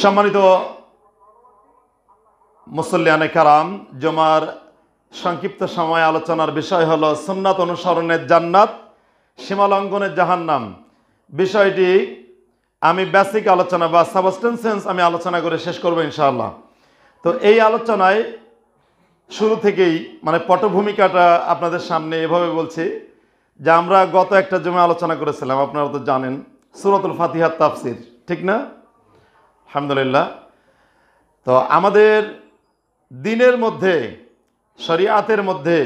সম্মানিত মুসল্লিয়ানে কারাম, জমার সংক্ষিপ্ত সময় আলোচনার বিষয় হল সুন্নাত অনুসরণের জান্নাত সীমালঙ্ঘনের জাহান্নাম। বিষয়টি আমি বেসিক আলোচনা বা সাবস্টেন্সেন্স আমি আলোচনা করে শেষ করব ইনশাআল্লাহ। তো এই আলোচনায় শুরু থেকেই মানে পটভূমিকাটা আপনাদের সামনে এভাবে বলছি যে আমরা গত একটা জমে আলোচনা করেছিলাম, আপনারা তো জানেন, সুরতুল ফাতিহার তাফসির, ঠিক না? আলহামদুলিল্লাহ। তো আমাদের দিনের মধ্যে, শরিয়াতের মধ্যে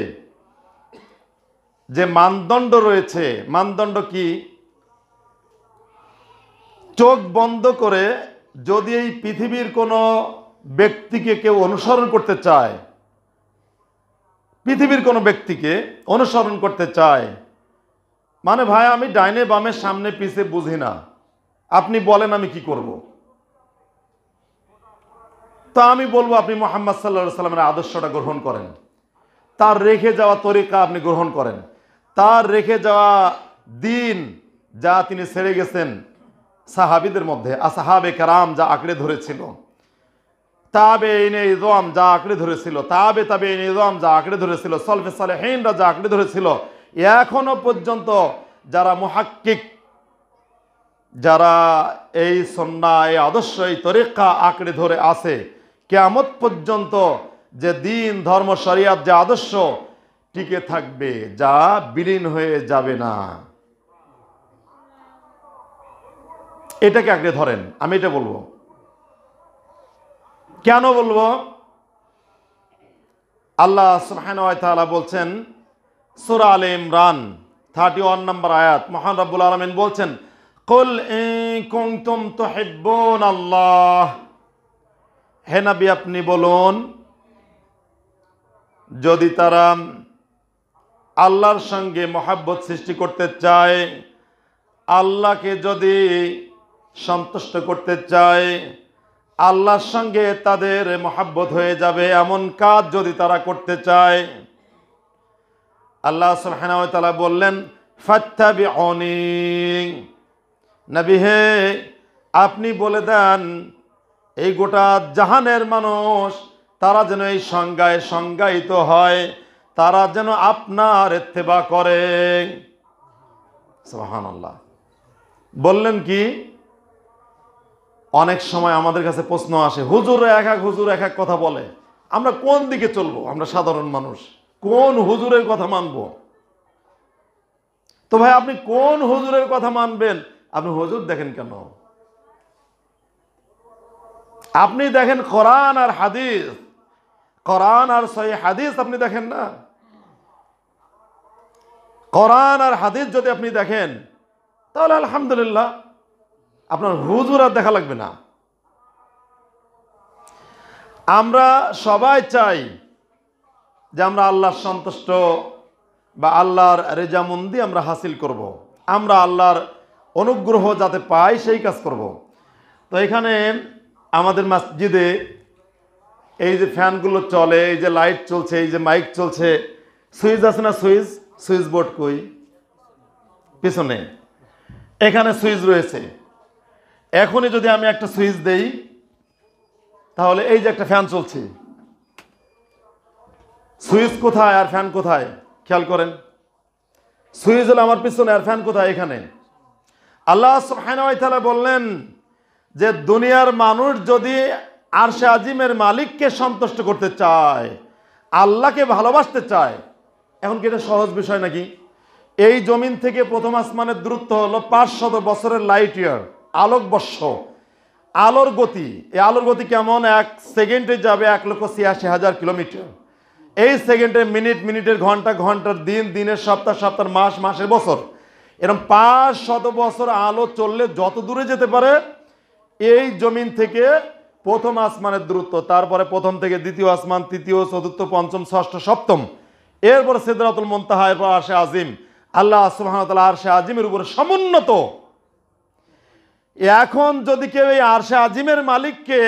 যে মানদণ্ড রয়েছে, মানদণ্ড কি? চোখ বন্ধ করে যদি এই পৃথিবীর কোনো ব্যক্তিকে কেউ অনুসরণ করতে চায়, পৃথিবীর কোনো ব্যক্তিকে অনুসরণ করতে চায় মানে ভাই আমি ডাইনে বামের সামনে পিছে বুঝি না। আপনি বলেন আমি কি করব। তা আমি বলব আপনি মোহাম্মদ সাল্লা সাল্লামের আদর্শটা গ্রহণ করেন। তার রেখে যাওয়া তরিকা আপনি গ্রহণ করেন। তার রেখে যাওয়া দিন যা তিনি ছেড়ে গেছেন সাহাবিদের মধ্যে, আসাহাবে কারাম যা আঁকড়ে ধরেছিল তাবে এনে ইজম যা আঁকড়ে ধরেছিল, তাবে তাবে এনে ইজম যা আঁকড়ে ধরেছিল, সলফে সালেহিনরা যা আঁকড়ে ধরেছিল, এখনও পর্যন্ত যারা মুহাক্কিক, যারা এই সন্না এই আদর্শ, এই তরিকা আঁকড়ে ধরে আছে কেয়ামত পর্যন্ত যে দিন, ধর্ম, শরিয়াত, যে আদর্শ টিকে থাকবে, যা বিলীন হয়ে যাবে না। এটাকে আঁকড়ে ধরেন, আমি এটা বলব। কেন বলব? আল্লাহ সুহানা বলছেন, সুরা Al Imran thirty one number আয়াত, মহান রব্বুল আলমিন বলছেন, কুল কুমতুম তুহিব্বুন আল্লাহ হে নবী, আপনি বলুন, যদি তারা আল্লাহর সঙ্গে মহাব্বত সৃষ্টি করতে চায়, আল্লাহকে যদি সন্তুষ্ট করতে চায়, আল্লাহর সঙ্গে তাদের মহাব্বত হয়ে যাবে এমন কাজ যদি তারা করতে চায়। আল্লাহ সুবহানাহু বললেন ফাত্তাবি নবী হে, আপনি বলে দেন এই গোটা জাহানের মানুষ, তারা যেন এই সংজ্ঞায় সংজ্ঞায়িত হয়, তারা যেন আপনার এত্তেবা করে। বললেন কি, অনেক সময় আমাদের কাছে প্রশ্ন আসে, হুজুর এক এক হুজুর এক এক কথা বলে, আমরা কোন দিকে চলবো? আমরা সাধারণ মানুষ, কোন হুজুরের কথা মানব? তো ভাই, আপনি কোন হুজুরের কথা মানবেন? আপনি হুজুর দেখেন কেন? আপনি দেখেন কোরআন আর হাদিস কোরআন আর সহি হাদিস আপনি দেখেন না কোরআন আর হাদিস যদি আপনি দেখেন, তাহলে আলহামদুলিল্লাহ আপনার হুজুর আর দেখা লাগবে না আমরা সবাই চাই যে আমরা আল্লাহর সন্তুষ্ট বা আল্লাহর রেজামন্দি আমরা হাসিল করব। আমরা আল্লাহর অনুগ্রহ যাতে পাই সেই কাজ করব। তো এখানে আমাদের মসজিদে এই যে ফ্যানগুলো চলে, এই যে লাইট চলছে, এই যে মাইক চলছে, সুইচ আছে না সুইচ? সুইচ বোর্ড কই? পিছনে। এখানে সুইচ রয়েছে। এখনই যদি আমি একটা সুইচ দেই, তাহলে এই যে একটা ফ্যান চলছে। সুইচ কোথায় আর ফ্যান কোথায়? খেয়াল করেন। সুইচ হলো আমার পিছনে আর ফ্যান কোথায়? এখানে। আল্লাহ সুবহানাহু বললেন যে দুনিয়ার মানুষ যদি আরশে আজিমের মালিককে সন্তুষ্ট করতে চায়, আল্লাহকে ভালোবাসতে চায়, এখন কি এটা সহজ বিষয় নাকি? এই জমিন থেকে প্রথম আসমানের দূরত্ব হলো পাঁচশত বছরের লাইট ইয়ার আলোকবর্ষ আলোর গতি, এই আলোর গতি কেমন? এক সেকেন্ডে যাবে এক লক্ষ ছিয়াশি হাজার কিলোমিটার। এই সেকেন্ডে মিনিট, মিনিটের ঘণ্টা, ঘণ্টার দিন, দিনের সপ্তাহ সপ্তাহ, মাস, মাসের বছর। এরকম পাঁচ শত বছর আলো চললে যত দূরে যেতে পারে এই জমিন থেকে প্রথম আসমানের দূরত্ব, তারপরে প্রথম থেকে দ্বিতীয় আসমান, তৃতীয়, চতুর্থ, পঞ্চম, ষষ্ঠ, সপ্তম। এরপর সিদ্ধাতুল মন্তাহা, এরপর আরশে আজিম। আল্লাহ সুবাহতাল্লাহ আরশে আজিমের উপরে সমুন্নত। এখন যদি কেউ এই আরশে আজিমের মালিককে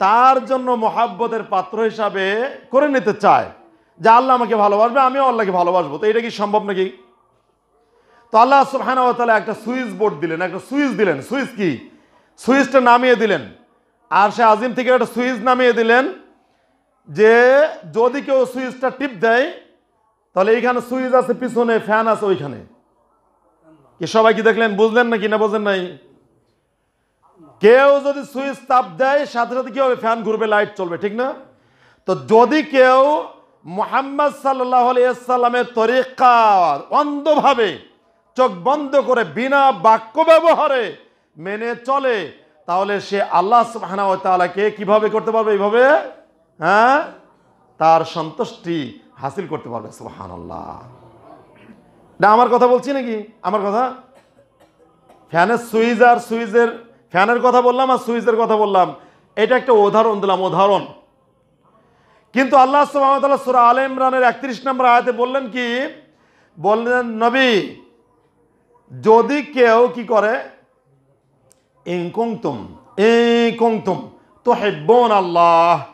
তার জন্য মহাব্বতের পাত্র হিসাবে করে নিতে চায়, যে আল্লাহ আমাকে ভালোবাসবে, আমিও আল্লাহকে ভালোবাসবো, তো এটা কি সম্ভব নাকি? তো আল্লাহ সুবহানাহু ওয়া তাআলা একটা সুইচ বোর্ড দিলেন, একটা সুইচ দিলেন। সুইচ কি? সুইচটা নামিয়ে দিলেন। আর সে আজিম থেকে একটা সুইচ নামিয়ে দিলেন যে যদি কেউ সুইচটা টিপ দেয়, তাহলে এইখানে সুইচ আছে, পিছনে ফ্যান আছে ওইখানে। কি সবাই কি দেখলেন? বুঝলেন না কি না বুঝলেন নাই? কেউ যদি সুইচ তাপ দেয়, সাথে সাথে কি হবে? ফ্যান ঘুরবে, লাইট চলবে, ঠিক না? তো যদি কেউ মোহাম্মদ সাল্লাহ সাল্লামের তরিকা অন্ধভাবে চোখ বন্ধ করে বিনা বাক্য ব্যবহারে মেনে চলে, তাহলে সে আল্লাহ তাআলাকে কীভাবে করতে পারবে এইভাবে? হ্যাঁ? তার সন্তুষ্টি হাসিল করতে পারবে, সুবহানাল্লাহ। না, আমার কথা বলছি নাকি? আমার কথা? ফ্যানের সুইচ আর সুইচের, ফ্যানের কথা বললাম আর সুইচের কথা বললাম। এটা একটা উদাহরণ দিলাম, উদাহরণ। কিন্তু আল্লাহ সুবহানাহু সুরা আল ইমরানের একত্রিশ নম্বর আয়াতে বললেন কি? বললেন, নবী, যদি কেউ কি করে ইংকুংতুম ইংকুংতুম তো হেব্বন আল্লাহ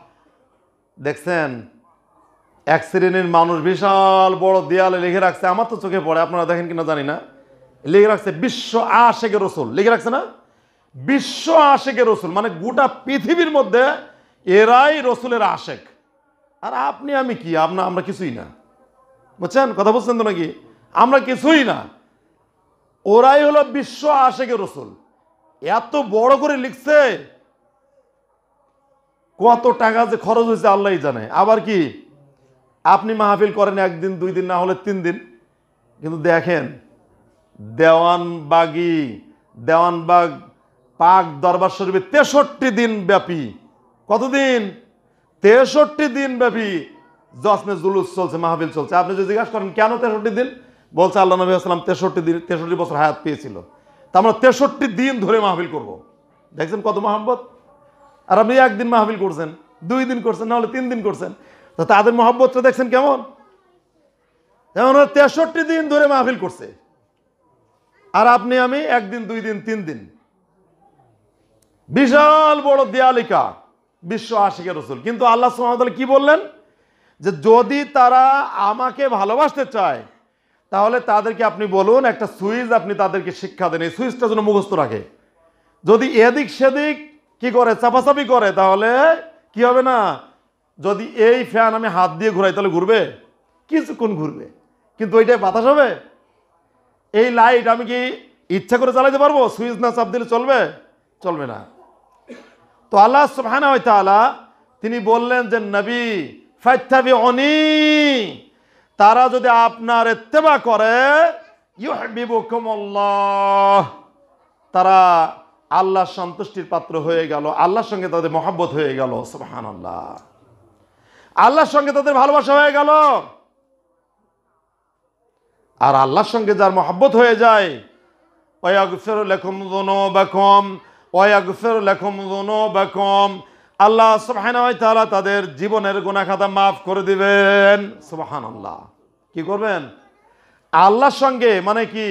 দেখছেন? এক শ্রেণির মানুষ বিশাল বড় দেয়ালে লিখে রাখছে, আমার তো চোখে পড়ে, আপনারা দেখেন কিনা জানি না। লিখে রাখছে, বিশ্ব আশেকে রসুল। লিখে রাখছে না? বিশ্ব আশেকে রসুল মানে গোটা পৃথিবীর মধ্যে এরাই রসুলের আশেক। আর আপনি, আমি কি? আপনার আমরা কিছুই না। বুঝছেন? কথা বলছেন তো নাকি? আমরা কিছুই না। ওরাই হলো বিশ্ব আশেকে রসুল। এত বড় করে লিখছে। কত টাকা যে খরচ হয়েছে আল্লাহ জানে। আবার কি? আপনি মাহফিল করেন একদিন, দুই দিন, না হলে তিন দিন। কিন্তু দেখেন, দেওয়ানবাগি, দেওয়ানবাগ, পাক দরবার শরীফে তেষট্টি দিন ব্যাপী। কতদিন? তেষট্টি দিন ব্যাপী জসমে জুলুস চলছে, মাহফিল চলছে। আপনি যদি জিজ্ঞাসা করেন, কেন তেষট্টি দিন? বলছে, আল্লাহ নবী আসলাম তেষট্টি দিন, তেষট্টি বছর হায়াত পেয়েছিল। তা আমরা তেষট্টি দিন ধরে মাহফিল করব। দেখছেন কত মহাব্বত? আর আপনি একদিন মাহফিল করছেন, দুই দিন করছেন নাহলে তিন দিন করছেন। তো তাদের মহব্বতটা দেখছেন কেমন? যেমন তেষট্টি দিন ধরে মাহফিল করছে। আর আপনি, আমি একদিন, দুই দিন, তিন দিন। বিশাল বড় দেয়ালিকা, বিশ্ব আশিকের রসুল। কিন্তু আল্লাহ সুহামতাল কি বললেন? যে যদি তারা আমাকে ভালোবাসতে চায় তাহলে তাদেরকে আপনি বলুন, একটা সুইচ আপনি তাদেরকে শিক্ষা দেন, এই সুইচটা যেন মুখস্থ রাখে। যদি এদিক সেদিক কি করে, চাপাচাপি করে, তাহলে কি হবে না? যদি এই ফ্যান আমি হাত দিয়ে ঘুরাই, তাহলে ঘুরবে? কিছুক্ষণ ঘুরবে। কিন্তু ওইটাই বাতাস হবে? এই লাইট আমি কি ইচ্ছা করে চালাতে পারব? সুইচ না চাপ দিলে চলবে? চলবে না। তো আল্লাহ সুবহানাহু ওয়া তাআলা তিনি বললেন যে, নবী ফাইত্তাবি অনি তারা যদি আপনার ইত্তেবা করে তারা আল্লাহর সন্তুষ্টির পাত্র হয়ে গেল, আল্লাহর সঙ্গে তাদের মহাব্বত হয়ে গেল, সুবহানাল্লাহ। আল্লাহর সঙ্গে তাদের ভালোবাসা হয়ে গেল। আর আল্লাহর সঙ্গে যার মহাব্বত হয়ে যায়, ওয়াগফির লাকুম যুনুবাকুম, ওয়াগফির লাকুম যুনুবাকুম আল্লাহ তাআলা তাদের জীবনের গুনাহ খাতা মাফ করে দিবেন। সুবহানাল্লাহ। কি করবেন? আল্লাহর সঙ্গে মানে কি?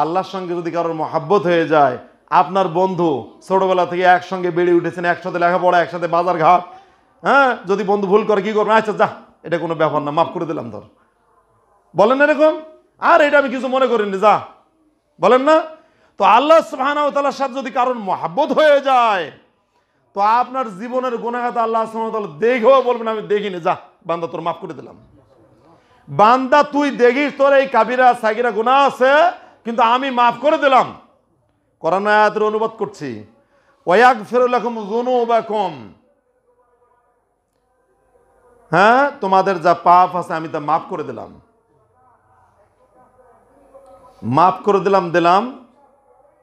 আল্লাহর সঙ্গে যদি কারোর মহাব্বত হয়ে যায়, আপনার বন্ধু ছোটবেলা থেকে একসঙ্গে বেড়ে উঠেছেন, একসাথে লেখাপড়া, একসাথে বাজার ঘাট হ্যাঁ? যদি বন্ধু ভুল করে, কি করবেন? আচ্ছা যা, এটা কোনো ব্যাপার না মাফ করে দিলাম ধর। বলেন এরকম? আর এটা আমি কিছু মনে করিনি, যা। বলেন না? তো আল্লাহ সুবহানাহু ওয়া তাআলার সাথে যদি কারোর মহাব্বত হয়ে যায় তো আপনার জীবনের গুণাগাত আল্লাহ ওয়া দেখেও বলবেন, আমি দেখিনি, যা, বান্দা, তোর মাফ করে দিলাম। বান্দা, তুই দেখিস, তোর এই কাবিরা সাকিরা গুনাহ আছে, কিন্তু আমি মাফ করে দিলাম। কোরআন আয়াতের অনুবাদ করছি, ওয়াগফিরু লাকুম যুনুবাকুম। হ্যাঁ তোমাদের যা পাপ আছে, আমি তা মাফ করে দিলাম। মাফ করে দিলাম দিলাম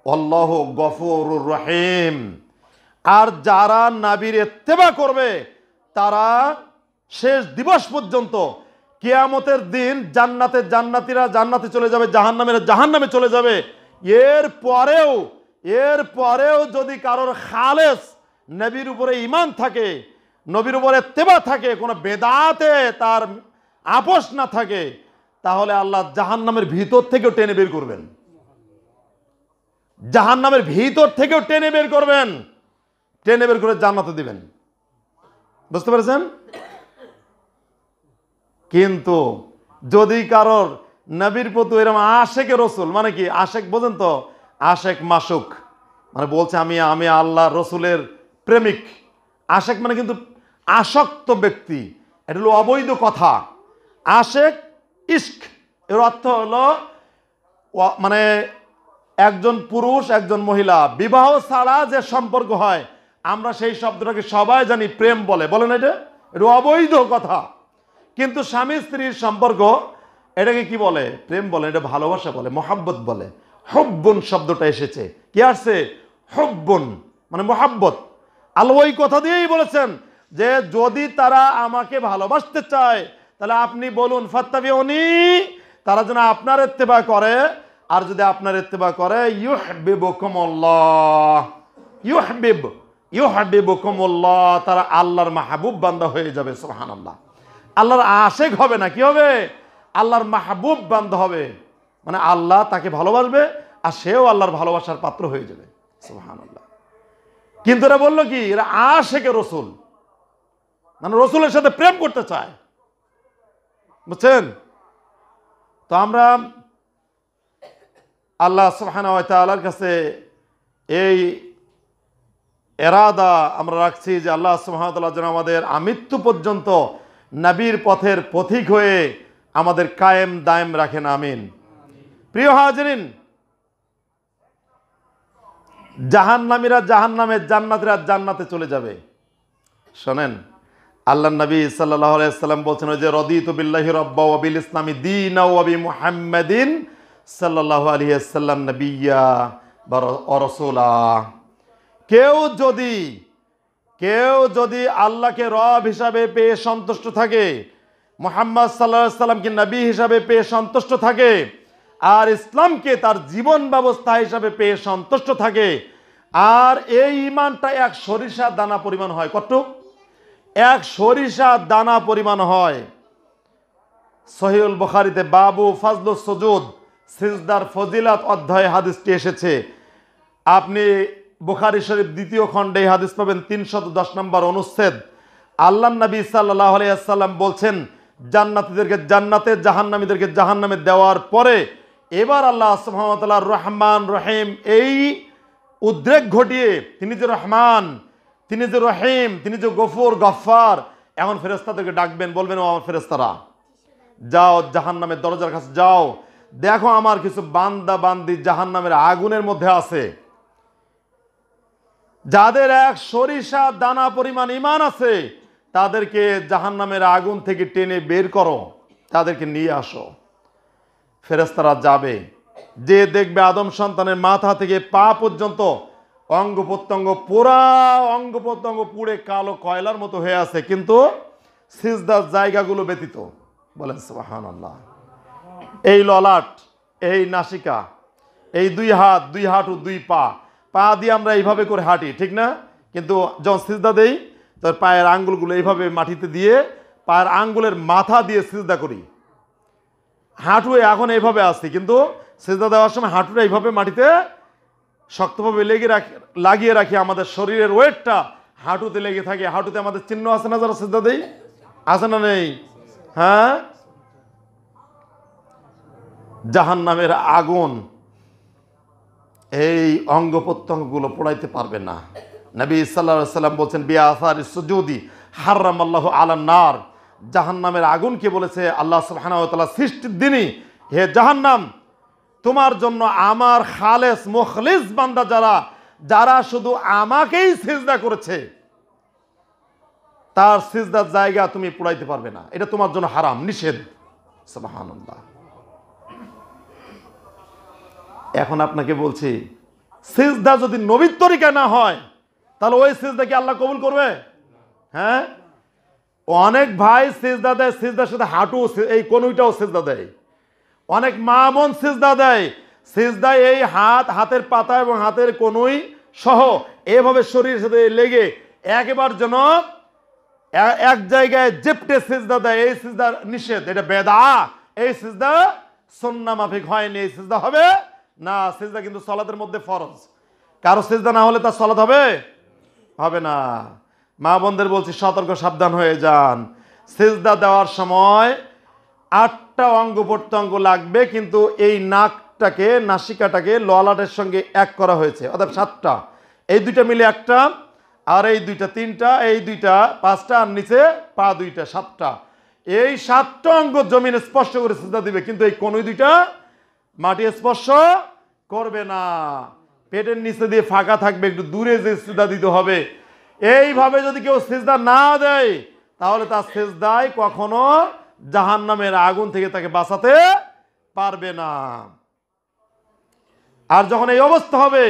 অল্লাহ গফরুর রহিম। আর যারা নাবির এত্তেবা করবে, তারা শেষ দিবস পর্যন্ত কেয়ামতের দিন জান্নাতে জান্নাতিরা জান্নাতে চলে যাবে, জাহান্নামের জাহান্নামে চলে যাবে। এর পরেও এর পরেও যদি কারোর খালেস নবীর উপরে ইমান থাকে, নবীর উপরে তেবা থাকে, কোনো বেদাতে তার আপোষ না থাকে, তাহলে আল্লাহ জাহান্নামের ভিতর থেকেও টেনে বের করবেন। জাহান্নামের ভিতর থেকেও টেনে বের করবেন। টেনে বের করে জান্নাতে দিবেন। বুঝতে পেরেছেন? কিন্তু যদি কারোর নবীর প্রতি এরকম আশেকে রসুল মানে কি, আশেক বোঝেন তো? আশেক মাসুক। মানে বলছে, আমি আমি আল্লাহ রসুলের প্রেমিক। আশেক মানে কিন্তু আসক্ত ব্যক্তি। এটা হলো অবৈধ কথা। আশেক ইস্ক এর অর্থ হলো মানে একজন পুরুষ, একজন মহিলা। বিবাহ ছাড়া যে সম্পর্ক হয় আমরা সেই শব্দটাকে সবাই জানি প্রেম বলে। বলেন এটা? এটা অবৈধ কথা। কিন্তু স্বামী স্ত্রীর সম্পর্ক, এটাকে কি বলে? প্রেম বলে, এটা ভালোবাসা বলে, মোহাব্বত বলে। হব্বন শব্দটা এসেছে। কি আসছে? হব্বন মানে মোহাব্বত। আল্লাহ ওই কথা দিয়েই বলেছেন যে যদি তারা আমাকে ভালোবাসতে চায়, তাহলে আপনি বলুন ফাত্তাবি উনি তারা যেন আপনার ইত্তেবা করে, আর যদি আপনার ইত্তেবা করে ইউহবিবুকুমুল্লাহ ইউহবিব ইউহবিবুকুমুল্লাহ তারা আল্লাহর মাহবুব বান্দা হয়ে যাবে, সুবহানাল্লাহ। আল্লাহর আশেক হবে না, কি হবে? আল্লাহর মাহবুব বান্ধ হবে। মানে আল্লাহ তাকে ভালোবাসবে, আর সেও আল্লাহর ভালোবাসার পাত্র হয়ে যাবে, সুবহানাল্লাহ। কিন্তু এরা বলল কি, এরা আশেকে রসুল। মানে রসুলের সাথে প্রেম করতে চায়। বুঝছেন? তো আমরা আল্লাহ সুবহানার কাছে এই এরাদা আমরা রাখছি যে আল্লাহ সুবহানাল্লাহ যেন আমাদের আমৃত্যু পর্যন্ত নবীর পথের পথিক হয়ে আমাদের কায়েম দায়েম রাখেন, আমিন। প্রিয় হাজরিন, জাহান্নামীরা জাহান্নামে, জান্নাতীরা জান্নাতে চলে যাবে। শোনেন আল্লাহ নবী সাল্লাহ আলাইসাল্লাম বলছেন যে, রদিত বিল্লাহি রব্বা ওয়াবিল ইসলামী দিন ওয়াবি মুহাম্মাদিন সাল্লাহ আলিয়াল্লাম নবিয়া বা অরসোলা কেউ যদি কেউ যদি আল্লাহকে রব হিসাবে পেয়ে সন্তুষ্ট থাকে, মোহাম্মদ সাল্লাহ সাল্লামকে নবী হিসাবে পেয়ে সন্তুষ্ট থাকে, আর ইসলামকে তার জীবন ব্যবস্থা হিসাবে পেয়ে সন্তুষ্ট থাকে, আর এই ইমানটা এক সরিষা দানা পরিমাণ হয়। কত? এক সরিষা দানা পরিমাণ হয়। সহিউল বুখারিতে বাবু ফাজলুস সজুদ, সিজদার ফজিলাত অধ্যায় হাদিসটি এসেছে। আপনি বুখারি শরীফ দ্বিতীয় খণ্ডে হাদিস পাবেন, তিনশত দশ নম্বর অনুচ্ছেদ। আল্লাহ নবী সাল্লাহ আলাইসাল্লাম বলছেন, জান্নাতীদেরকে জান্নাতে, জাহান্নামীদেরকে জাহান্নামে দেওয়ার পরে এবার আল্লাহ সুহামতাল্লাহ রহমান রহিম এই উদ্রেক ঘটিয়ে তিনি যে রহমান, তিনি যে রহিম, তিনি যে গফুর গফার এমন ফেরেস্তাদেরকে ডাকবেন, বলবেন, ও আমার ফেরেস্তারা যাও জাহান নামের দরজার কাছে যাও, দেখো আমার কিছু বান্দা বান্দি জাহান নামের আগুনের মধ্যে আছে। যাদের এক সরিষা দানা পরিমাণ ইমান আছে, তাদেরকে জাহান নামের আগুন থেকে টেনে বের করো, তাদেরকে নিয়ে আসো। ফেরেস্তারা যাবে। যে দেখবে আদম সন্তানের মাথা থেকে পা পর্যন্ত অঙ্গ প্রত্যঙ্গ, পুরা অঙ্গ প্রত্যঙ্গ পুড়ে কালো কয়লার মতো হয়ে আছে, কিন্তু সিজদার জায়গাগুলো ব্যতীত। বলেন সুবাহান আল্লাহ এই ললাট, এই নাসিকা, এই দুই হাত, দুই হাঁটু, দুই পা পা দিয়ে আমরা এইভাবে করে হাঁটি, ঠিক না? কিন্তু যখন সিজদা দেই, তোর পায়ের আঙ্গুলগুলো এইভাবে মাটিতে দিয়ে পায়ের আঙ্গুলের মাথা দিয়ে সিজদা করি। হাঁটু এখন এইভাবে আসছি, কিন্তু সেজদা দেওয়ার সময় হাঁটুটা এইভাবে মাটিতে শক্তভাবে লেগে রাখি, লাগিয়ে রাখি আমাদের শরীরের ওয়েটটা। হাঁটুতে লেগে থাকে, হাঁটুতে আমাদের চিহ্ন আছে না যারা সেজদা দেই? আছে না নেই? হ্যাঁ? জাহান নামের আগুন। এই অঙ্গ প্রত্যঙ্গগুলো পোড়াইতে পারবে না। নবী সাল্লা সাল্লাম বলছেন, বিয়া আসার সুজুদি হার্রাম আল্লাহ আলান নার। জাহান নামের আগুনকে বলেছে? আল্লাহ সুবাহানা সৃষ্টির দিনই। হে জাহান্নাম, তোমার জন্য আমার খালেস, মুখলিস বান্দা যারা যারা শুধু আমাকেই সিজদা করেছে, তার সিজদার জায়গা তুমি পুড়াইতে পারবে না। এটা তোমার জন্য হারাম, নিষেধ। সুবহানাল্লাহ। এখন আপনাকে বলছি, সিজদা যদি নবীর তরিকা না হয়, তাহলে ওই সিজদা কি আল্লাহ কবুল করবে? হ্যাঁ? অনেক ভাই সিজদা দেয়, সিজদার সাথে হাঁটু, এই কনুইটাও সিজদা দেয়। অনেক মা বোন সিজদা দেয়। সিজদায় এই হাত, হাতের পাতা এবং হাতের কনুই সহ এভাবে শরীরের সাথে লেগে একেবার যেন এক জায়গায় জেপটে সিজদা দেয়। এই সিজদা নিষেধ, এটা বেদা। এই সিজদা সন্না মাফিক হয়নি। এই সিজদা হবে না, সেজদা কিন্তু সলাতের মধ্যে ফরজ। কারও সেজদা না হলে তার সলাত হবে? হবে না। মা বোনদের বলছি, সতর্ক, সাবধান হয়ে যান। সেজদা দেওয়ার সময় আটটা অঙ্গ প্রত্যঙ্গ লাগবে, কিন্তু এই নাকটাকে, নাসিকাটাকে, ললাটের সঙ্গে এক করা হয়েছে। অর্থাৎ সাতটা। এই দুইটা মিলে একটা, আর এই দুইটা তিনটা, এই দুইটা পাঁচটা, আর নিচে পা দুইটা, সাতটা। এই সাতটা অঙ্গ জমিনে স্পর্শ করে সেজদা দিবে, কিন্তু এই কোন দুইটা মাটি স্পর্শ করবে না। পেটের নিচে দিয়ে ফাঁকা থাকবে, একটু দূরে যে সিজদা দিতে হবে। এইভাবে যদি কেউ সিজদা না দেয়, তাহলে তার সেজদায় কখনো জাহান নামের আগুন থেকে তাকে বাঁচাতে পারবে না। আর যখন এই অবস্থা হবে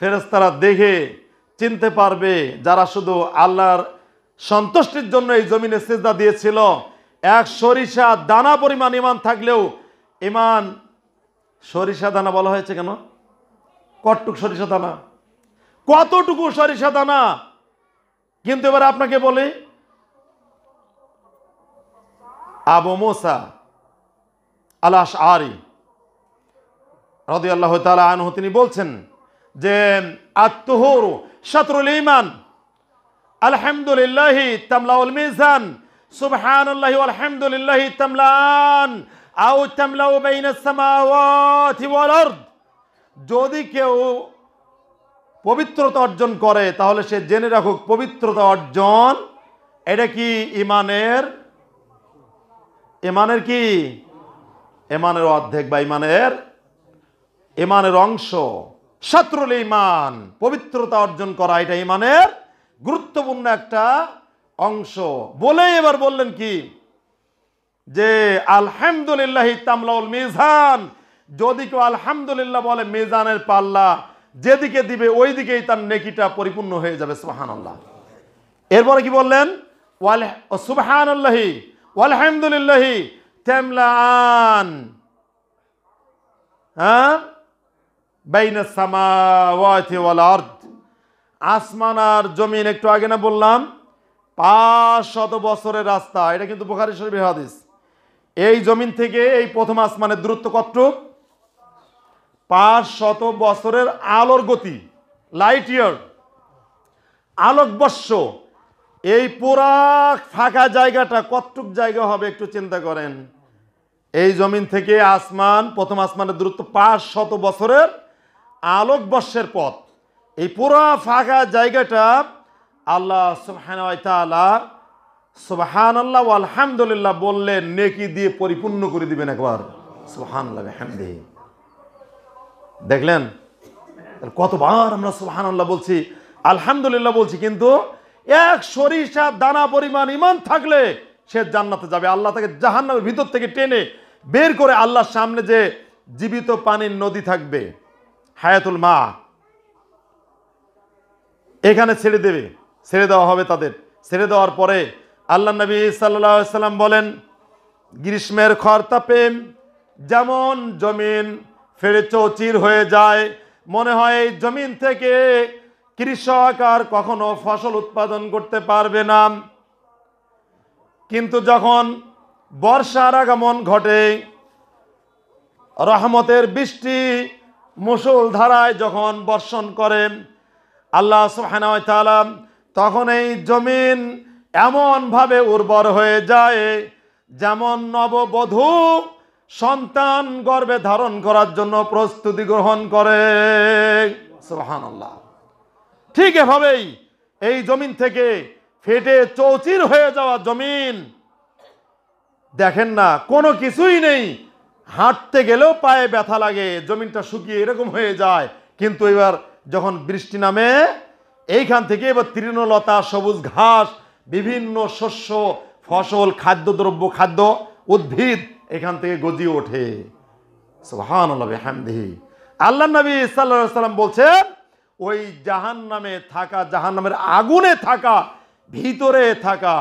ফেরেস্তারা দেখে, চিনতে পারবে যারা শুধু আল্লাহর সন্তুষ্টির জন্য এই জমিনে সেজদা দিয়েছিল। এক সরিষা দানা পরিমাণ ইমান থাকলেও ইমান, সরিষা দানা বলা হয়েছে কেন? কটটুক সরিষা দানা। কতটুকু সরিষা দানা? কিন্তু এবার আপনাকে বলি, আবু মোসা আলাস আরি রদি আল্লাহ তালা আনহু, তিনি বলছেন যে আত্মহর শত্রুল ইমান আলহামদুলিল্লাহি তামলাউল মিজান, সুবহানাল্লাহি আলহামদুলিল্লাহি তামলান। আও তামলাউ বাইনাস সামাওয়াতি ওয়াল আরদ। যদি কেউ পবিত্রতা অর্জন করে, তাহলে সে জেনে রাখুক পবিত্রতা অর্জন, এটা কি ইমানের? ইমানের কি? ইমানের অর্ধেক বা ইমানের? ইমানের অংশ। শত্রুল ইমান, পবিত্রতা অর্জন করা, এটা ইমানের গুরুত্বপূর্ণ একটা অংশ। বলে এবার বললেন কি? যে আলহামদুলিল্লাহ তামলাউল মিজান। যদি কেউ আলহামদুলিল্লাহ বলে মিজানের পাল্লা যেদিকে দিবে ওই দিকেই তার নেকিটা পরিপূর্ণ হয়ে যাবে, সুবহানাল্লাহ। এরপরে কি বললেন? ওয়াল সুবহানাল্লাহি, ওয়ালহামদুলিল্লাহি তেমলান। হ্যাঁ? বাইনা সামাওয়াতি আসমান আর জমিন একটু আগে না বললাম? পাঁচ শত বছরের রাস্তা। এটা কিন্তু বুখারী শরীফের হাদিস। এই জমিন থেকে এই প্রথম আসমানের দূরত্ব কতটুক পাঁচ শত বছরের আলোর গতি লাইট ইয়ার আলোকবর্ষ এই পুরা ফাঁকা জায়গাটা কতটুক জায়গা হবে একটু চিন্তা করেন। এই জমিন থেকে আসমান, প্রথম আসমানের দূরত্ব পাঁচ শত বছরের আলোকবর্ষের পথ। এই পুরা ফাঁকা জায়গাটা আল্লাহ সুবহানাহু সুবহান আল্লাহ আলহামদুলিল্লাহ বললে নেকি দিয়ে পরিপূর্ণ করে দিবেন একবার। দেখলেন? কতবার আমরা সুবহান আল্লাহ বলছি, আলহামদুলিল্লাহ বলছি, কিন্তু এক সরিষা দানা পরিমাণ ইমান থাকলে সে জান্নাতে যাবে। আল্লাহ তাকে জাহান্নামের ভিতর থেকে টেনে বের করে আল্লাহর সামনে যে জীবিত পানির নদী থাকবে, হায়াতুল মা, এখানে ছেড়ে দেবে। ছেড়ে দেওয়া হবে তাদের। ছেড়ে দেওয়ার পরে আল্লাহ নবী সাল্লাম বলেন, গ্রীষ্মের খরতাপে যেমন জমিন ফেরে চৌচির হয়ে যায়, মনে হয় এই জমিন থেকে কৃষক আর কখনো ফসল উৎপাদন করতে পারবে না। কিন্তু যখন বর্ষার আগমন ঘটে, রহমতের বৃষ্টি মুসুল ধারায় যখন বর্ষণ করেন, আল্লাহ তাআলা তখন এই জমিন এমনভাবে উর্বর হয়ে যায়, যেমন নববধূ সন্তান গর্ভে ধারণ করার জন্য প্রস্তুতি গ্রহণ করে। ঠিক এভাবেই এই জমিন থেকে ফেটে চৌচির হয়ে যাওয়া জমিন। দেখেন না, কোনো কিছুই নেই। হাঁটতে গেলেও পায়ে ব্যথা লাগে, জমিনটা শুকিয়ে এরকম হয়ে যায়। কিন্তু এবার যখন বৃষ্টি নামে, এইখান থেকে এবার তৃণলতা, সবুজ ঘাস বিভিন্ন শস্য, ফসল খাদ্যদ্রব্য খাদ্য উদ্ভিদ এখান থেকে গজিয়ে ওঠে। আল্লাহ নবী সাল্লা সাল্লাম বলছেন, ওই জাহান নামে থাকা জাহান নামের আগুনে থাকা, ভিতরে থাকা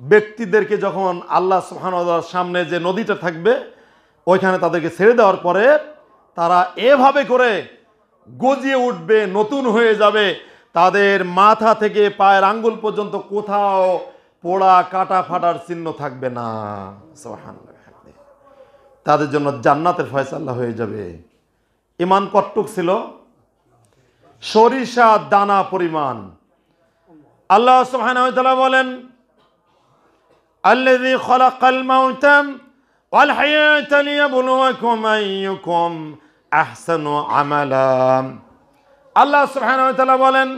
ব্যক্তিদেরকে যখন আল্লাহ সুহান সামনে যে নদীটা থাকবে, ওইখানে তাদেরকে ছেড়ে দেওয়ার পরে তারা এভাবে করে গজিয়ে উঠবে, নতুন হয়ে যাবে। তাদের মাথা থেকে পায়ের আঙ্গুল পর্যন্ত কোথাও পোড়া কাটা ফাটার চিহ্ন থাকবে না সুবহানাল্লাহ। তাদের জন্য জান্নাতের ফয়সাল্লা হয়ে যাবে ইমান কট্টুক ছিল সরিষা দানা পরিমাণ আল্লাহ সুবহানাহু ওয়া তাআলা বলেন الذي خلق الموت والحياة ليبلوكم أيكم أحسن عملا আল্লাহ ওয়া বলেন,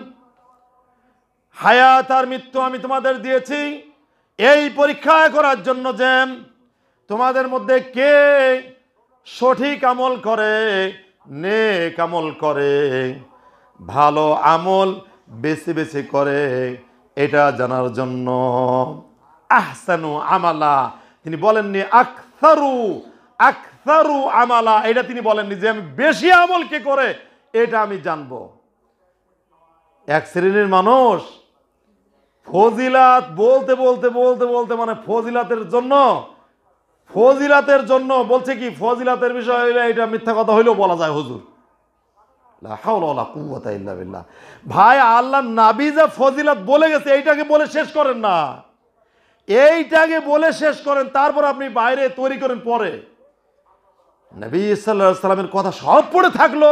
হায়াত আর মৃত্যু আমি তোমাদের দিয়েছি। এই পরীক্ষা করার জন্য যে তোমাদের মধ্যে কে সঠিক আমল করে, নেক আমল করে, ভালো আমল বেশি বেশি করে, এটা জানার জন্য। আহসানু আমালা, তিনি বলেননি আখতারু আখতারু আমালা, এটা তিনি বলেননি যে আমি বেশি আমল কে করে এটা আমি জানব। এক শ্রেণির মানুষ ফজিলাত বলতে বলতে বলতে বলতে মানে ফজিলাতের জন্য ফজিলাতের জন্য বলছে কি, ফজিলাতের বিষয় হইলে এটা মিথ্যা কথা হইলেও বলা যায় হুজুর। ভাই আল্লাহ নাবি যা ফজিলাত বলে গেছে, এইটাকে বলে শেষ করেন না। এইটাকে বলে শেষ করেন, তারপর আপনি বাইরে তৈরি করেন পরে। নবী সাল্লাল্লাহু সাল্লামের কথা সব পড়ে থাকল।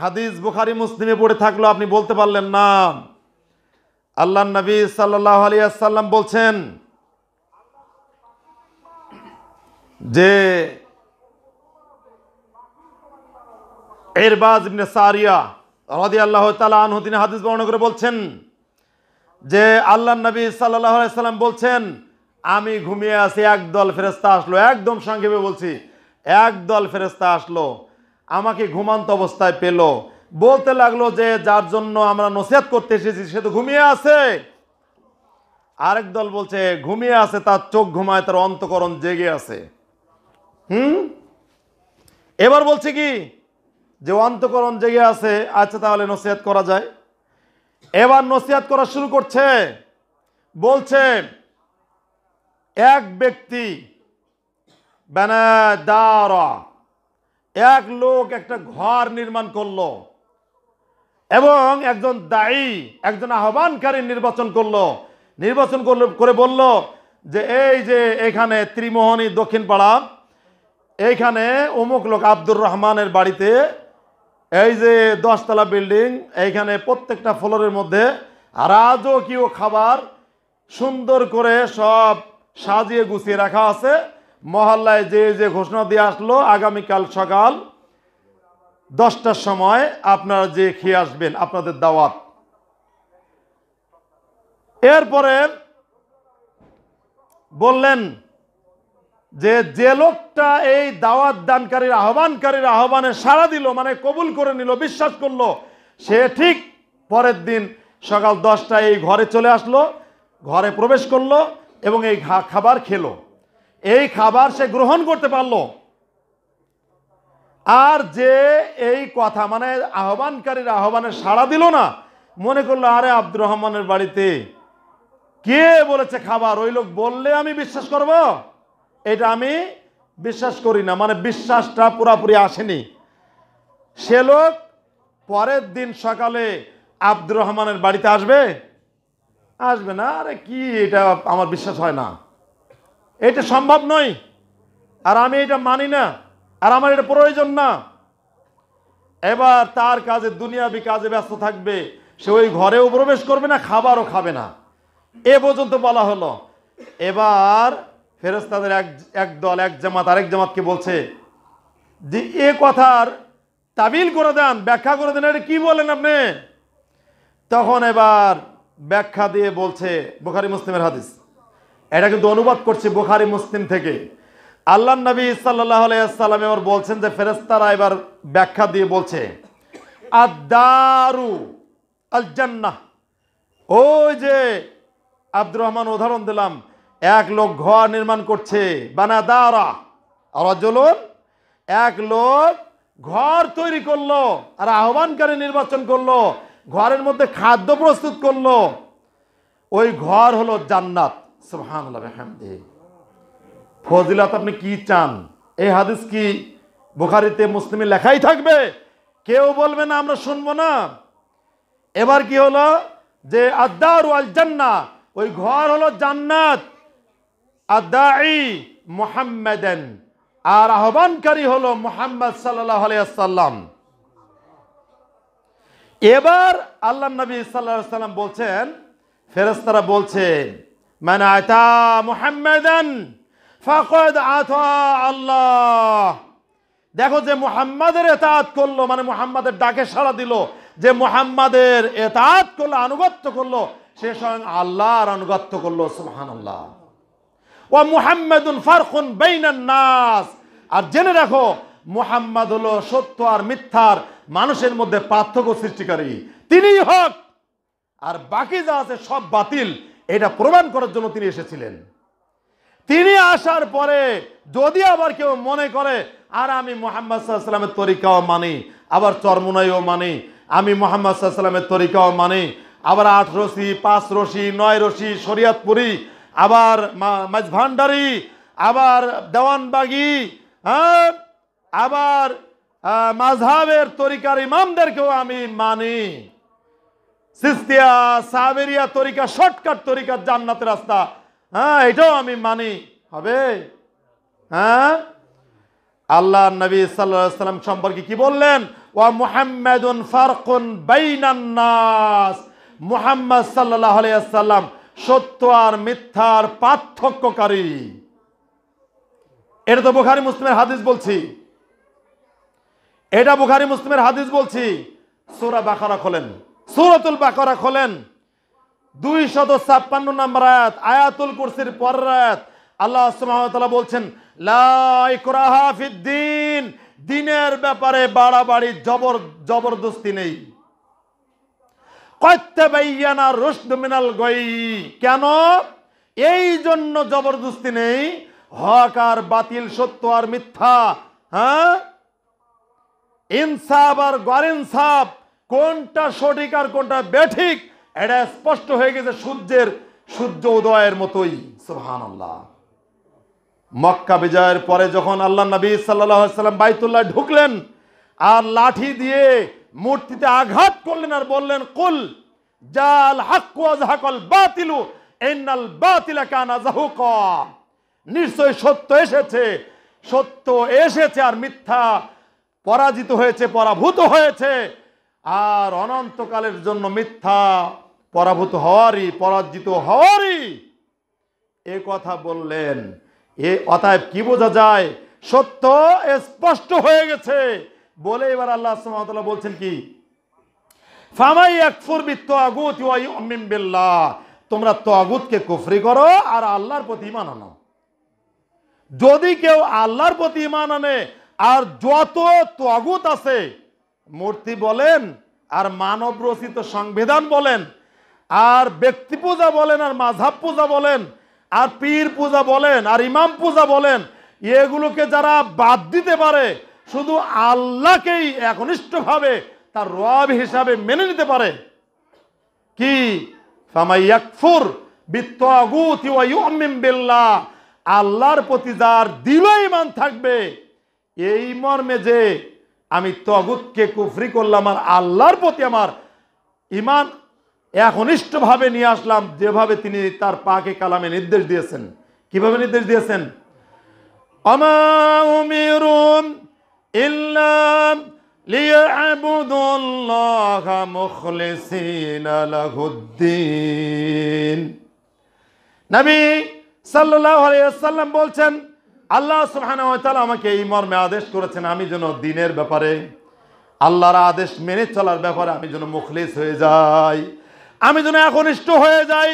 হাদিস বুখারি, মুসলিমে পড়ে থাকল আপনি বলতে পারলেন না। আল্লাহ নবী সাল্লাহ আলিয়াল্লাম বলছেন যে এরবাজ ইবনে সারিয়া রাদি আল্লাহ তালা তিনি হাদিস বর্ণনা করে বলছেন যে আল্লাহ নবী সাল্লাহ সাল্লাম বলছেন, আমি ঘুমিয়ে আছি, একদল ফেরেস্তা আসলো। একদম সংক্ষেপে বলছি, একদল ফেরেস্তা আসলো। আমাকে ঘুমান্ত অবস্থায় পেল। বলতে লাগল যে যার জন্য আমরা নসিহাত করতে এসেছি, সে তো ঘুমিয়ে আছে। আরেক দল বলছে, ঘুমিয়ে আছে, তার চোখ ঘুমায়, তার অন্তকরণ জেগে আছে। হুম? এবার বলছে কি, যে অন্তকরণ জেগে আছে আচ্ছা তাহলে নসিহাত করা যায়। এবার নসিহাত করা শুরু করছে। বলছে, এক ব্যক্তি বেনা দারা এক লোক একটা ঘর নির্মাণ করল এবং একজন দায়ী, একজন আহ্বানকারী নির্বাচন করল। নির্বাচন করে বলল যে, এই যে এখানে ত্রিমোহনী দক্ষিণ পাড়া এইখানে অমুক লোক আব্দুর রহমানের বাড়িতে, এই যে দশতলা বিল্ডিং, এইখানে প্রত্যেকটা ফ্লোরের মধ্যে রাজকীয় খাবার সুন্দর করে সব সাজিয়ে গুছিয়ে রাখা আছে। মহল্লায় যে যে ঘোষণা দিয়ে আসলো, আগামীকাল সকাল দশটার সময় আপনারা যে খেয়ে আসবেন, আপনাদের দাওয়াত। এরপরে বললেন যে যে লোকটা এই দাওয়াত দানকারীর আহ্বানকারীর আহ্বানে সাড়া দিল মানে কবুল করে নিল, বিশ্বাস করল, সে ঠিক পরের দিন সকাল দশটায় এই ঘরে চলে আসলো, ঘরে প্রবেশ করল এবং এই খাবার খেলো। এই খাবার সে গ্রহণ করতে পারল। আর যে এই কথা মানে আহ্বানকারীর আহ্বানে সাড়া দিল না, মনে করল, আরে আব্দুর রহমানের বাড়িতে কে বলেছে খাবার? ওই লোক বললে আমি বিশ্বাস করব? এটা আমি বিশ্বাস করি না। মানে বিশ্বাসটা পুরাপুরি আসেনি। সে লোক পরের দিন সকালে আব্দুর রহমানের বাড়িতে আসবে? আসবে না। আরে কি এটা? আমার বিশ্বাস হয় না। এটা সম্ভব নয়। আর আমি এটা মানি না। আর আমার এটা প্রয়োজন না। এবার তার কাজে, দুনিয়াবি কাজে ব্যস্ত থাকবে। সে ওই ঘরেও প্রবেশ করবে না, খাবারও খাবে না। এ পর্যন্ত বলা হলো। এবার ফেরেস্তাদের এক এক দল, এক জামাত, আরেক জামাতকে বলছে যে, এ কথার তাবিল করে দেন, ব্যাখ্যা করে দেন, এটা কি বলেন আপনি? তখন এবার ব্যাখ্যা দিয়ে বলছে বুখারি মুসলিমের হাদিস। এটা কিন্তু অনুবাদ করছে বুখারি, মুসলিম থেকে। আল্লাহ নবী সাল্লাহ আলাইসাল্লাম এবার বলছেন যে ফেরেস্তারা এবার ব্যাখ্যা দিয়ে বলছে আদারু আল ওই যে আব্দুর রহমান উদাহরণ দিলাম, এক লোক ঘর নির্মাণ করছে বানা দারা রজলন, এক লোক ঘর তৈরি করল আর আহ্বানকারী নির্বাচন করল, ঘরের মধ্যে খাদ্য প্রস্তুত করল। ওই ঘর হলো জান্নাত। ফজিলাত আপনি কি চান? এই হাদিস কি বুখারিতে, মুসলিমে লেখাই থাকবে? কেউ বলবে না, আমরা শুনব না। এবার কি হলো? যে আদার আল জান্না ওই ঘর হলো জান্নাত। আদাই মুহাম্মাদান, আর আহ্বানকারী হলো মুহাম্মদ সাল্লাহ আলাইসাল্লাম এবার আল্লাহ নবী সাল্লাহ সাল্লাম বলছেন ফেরেস্তারা বলছে মানে আতা মুহাম্মাদান ফাকদ আথা আল্লাহ। দেখো যে মুহাম্মাদের এতাত করল মানে মুহাম্মাদের ডাকে সাড়া দিল, যে মুহাম্মাদের এতাত করল, আনুগত্য করল, সে স্বয়ং আল্লাহর আনুগত্য করল, সুবহানাল্লাহ। ও মুহাম্মাদুন ফারকুন বাইনান নাস। আর জেনে রাখো, মুহাম্মদ হলো সত্য আর মিথ্যার মানুষের মধ্যে পার্থক্য সৃষ্টিকারী। তিনিই হক। আর বাকি যা আছে সব বাতিল। এটা প্রমাণ করার জন্য তিনি এসেছিলেন। তিনি আসার পরে যদি আবার কেউ মনে করে, আর আমি মোহাম্মদ সাল্লামের তরিকাও মানি, আবার চরমুনাইও মানি, আমি মোহাম্মদ সাল্লামের তরিকাও মানি, আবার আট রশি, পাঁচ রশি, নয় রশি, শরিয়াতপুরি, আবার মাঝভান্ডারি আবার দেওয়ানবাগি হ্যাঁ আবার মাঝহাবের তরিকার ইমামদেরকেও আমি মানি। সিস্তিয়া, সাবেরিয়া তরিকা, শর্টকাট তরিকার জান্নাতের রাস্তা। হ্যাঁ এটাও আমি মানি। হবে? হ্যাঁ? আল্লাহ নবী সাল্লাম সম্পর্কে কি বললেন? ওয়া মুহাম্মাদুন ফারকুন বাইনান নাস। মুহাম্মদ সাল্লাল্লাহু আলাইহি সাল্লাম সত্য আর মিথ্যার পার্থক্যকারী। এটা তো বুখারী মুসলিমের হাদিস বলছি। এটা বুখারী মুসলিমের হাদিস বলছি। সূরা বাকারা খোলেন। সূরাতুল বাকরা খোলেন। দুই শত ছাপ্পান্ন নম্বর আয়াত, আয়াতুল কুরসির পরের আয়াত। আল্লাহ তাআলা বলছেন, লা ইকরাহা ফিদ্দিন দিনের ব্যাপারে বাড়াবাড়ি, জবর, জবরদস্তি নেই। কত্তাবাইয়ানা রুশদ মিনাল গই। কেন? এই জন্য জবরদস্তি নেই। হক আর বাতিল, সত্য আর মিথ্যা হ্যাঁ? ইনসাফ আর গরিনসাফ কোনটা সঠিক আর কোনটা বেঠিক, এটা স্পষ্ট হয়ে গেছে সূর্যের, সূর্য উদয়ের মতোই। সুবহানাল্লাহ। মক্কা বিজয়ের পরে যখন আল্লাহ নবী সাল্লাম বাইতুল্লাহ ঢুকলেন, আর লাঠি দিয়ে মূর্তিতে আঘাত করলেন আর বললেন, কুল জাল আজহাকাল বাতিলু, ইন্নাল বাতিলা কানা জাহুকা। নিশ্চয় সত্য এসেছে সত্য এসেছে আর মিথ্যা পরাজিত হয়েছে, পরাভূত হয়েছে। আর অনন্তকালের জন্য মিথ্যা, পরাভূত হওয়ারই, পরাজিত হওয়ারই। এ কথা বললেন। এ অতএব কি বোঝা যায়? সত্য স্পষ্ট হয়ে গেছে। বলে এবার আল্লাহ তাআলা বলছেন কি? ফামাই বিত্তাগুত ওয়া ইউমিন বিল্লাহ। তোমরা তাগুতকে কুফরি করো আর আল্লাহর প্রতি ঈমান আনো। যদি কেউ আল্লাহর প্রতি ঈমান আনে, আর যত তাগুত আছে মূর্তি বলেন আর মানব রচিত সংবিধান বলেন, আর ব্যক্তি পূজা বলেন, আর মাঝাব পূজা বলেন, আর পীর পূজা বলেন, আর ইমাম পূজা বলেন, এগুলোকে যারা বাদ দিতে পারে, শুধু আল্লাহকেই একনিষ্ঠভাবে তার রব হিসাবে মেনে নিতে পারে। কি? ফামাইয়াকফুর বিত্তাগুতি আল্লাহর প্রতি যার দিল ঈমান থাকবে, এই মর্মে যে আমি তগুতকে কুফরি করলাম আর আল্লাহর প্রতি আমার ইমান একনিষ্ঠভাবে নিয়ে আসলাম, যেভাবে তিনি তার পাকে কালামে নির্দেশ দিয়েছেন। কীভাবে নির্দেশ দিয়েছেন? আমা উমিরুম ইল্লা লিয়াবুদুল্লাহ মুখলিসিনা লাহুদ্দিন। নবী সাল্লাল্লাহু আলাইহি ওয়াসাল্লাম বলছেন আল্লাহ তাআলা আমাকে এই মর্মে আদেশ করেছেন, আমি যেন দিনের ব্যাপারে আল্লাহর আদেশ মেনে চলার ব্যাপারে আমি যেন মুখলিস হয়ে যাই, আমি যেন একনিষ্ঠ হয়ে যাই,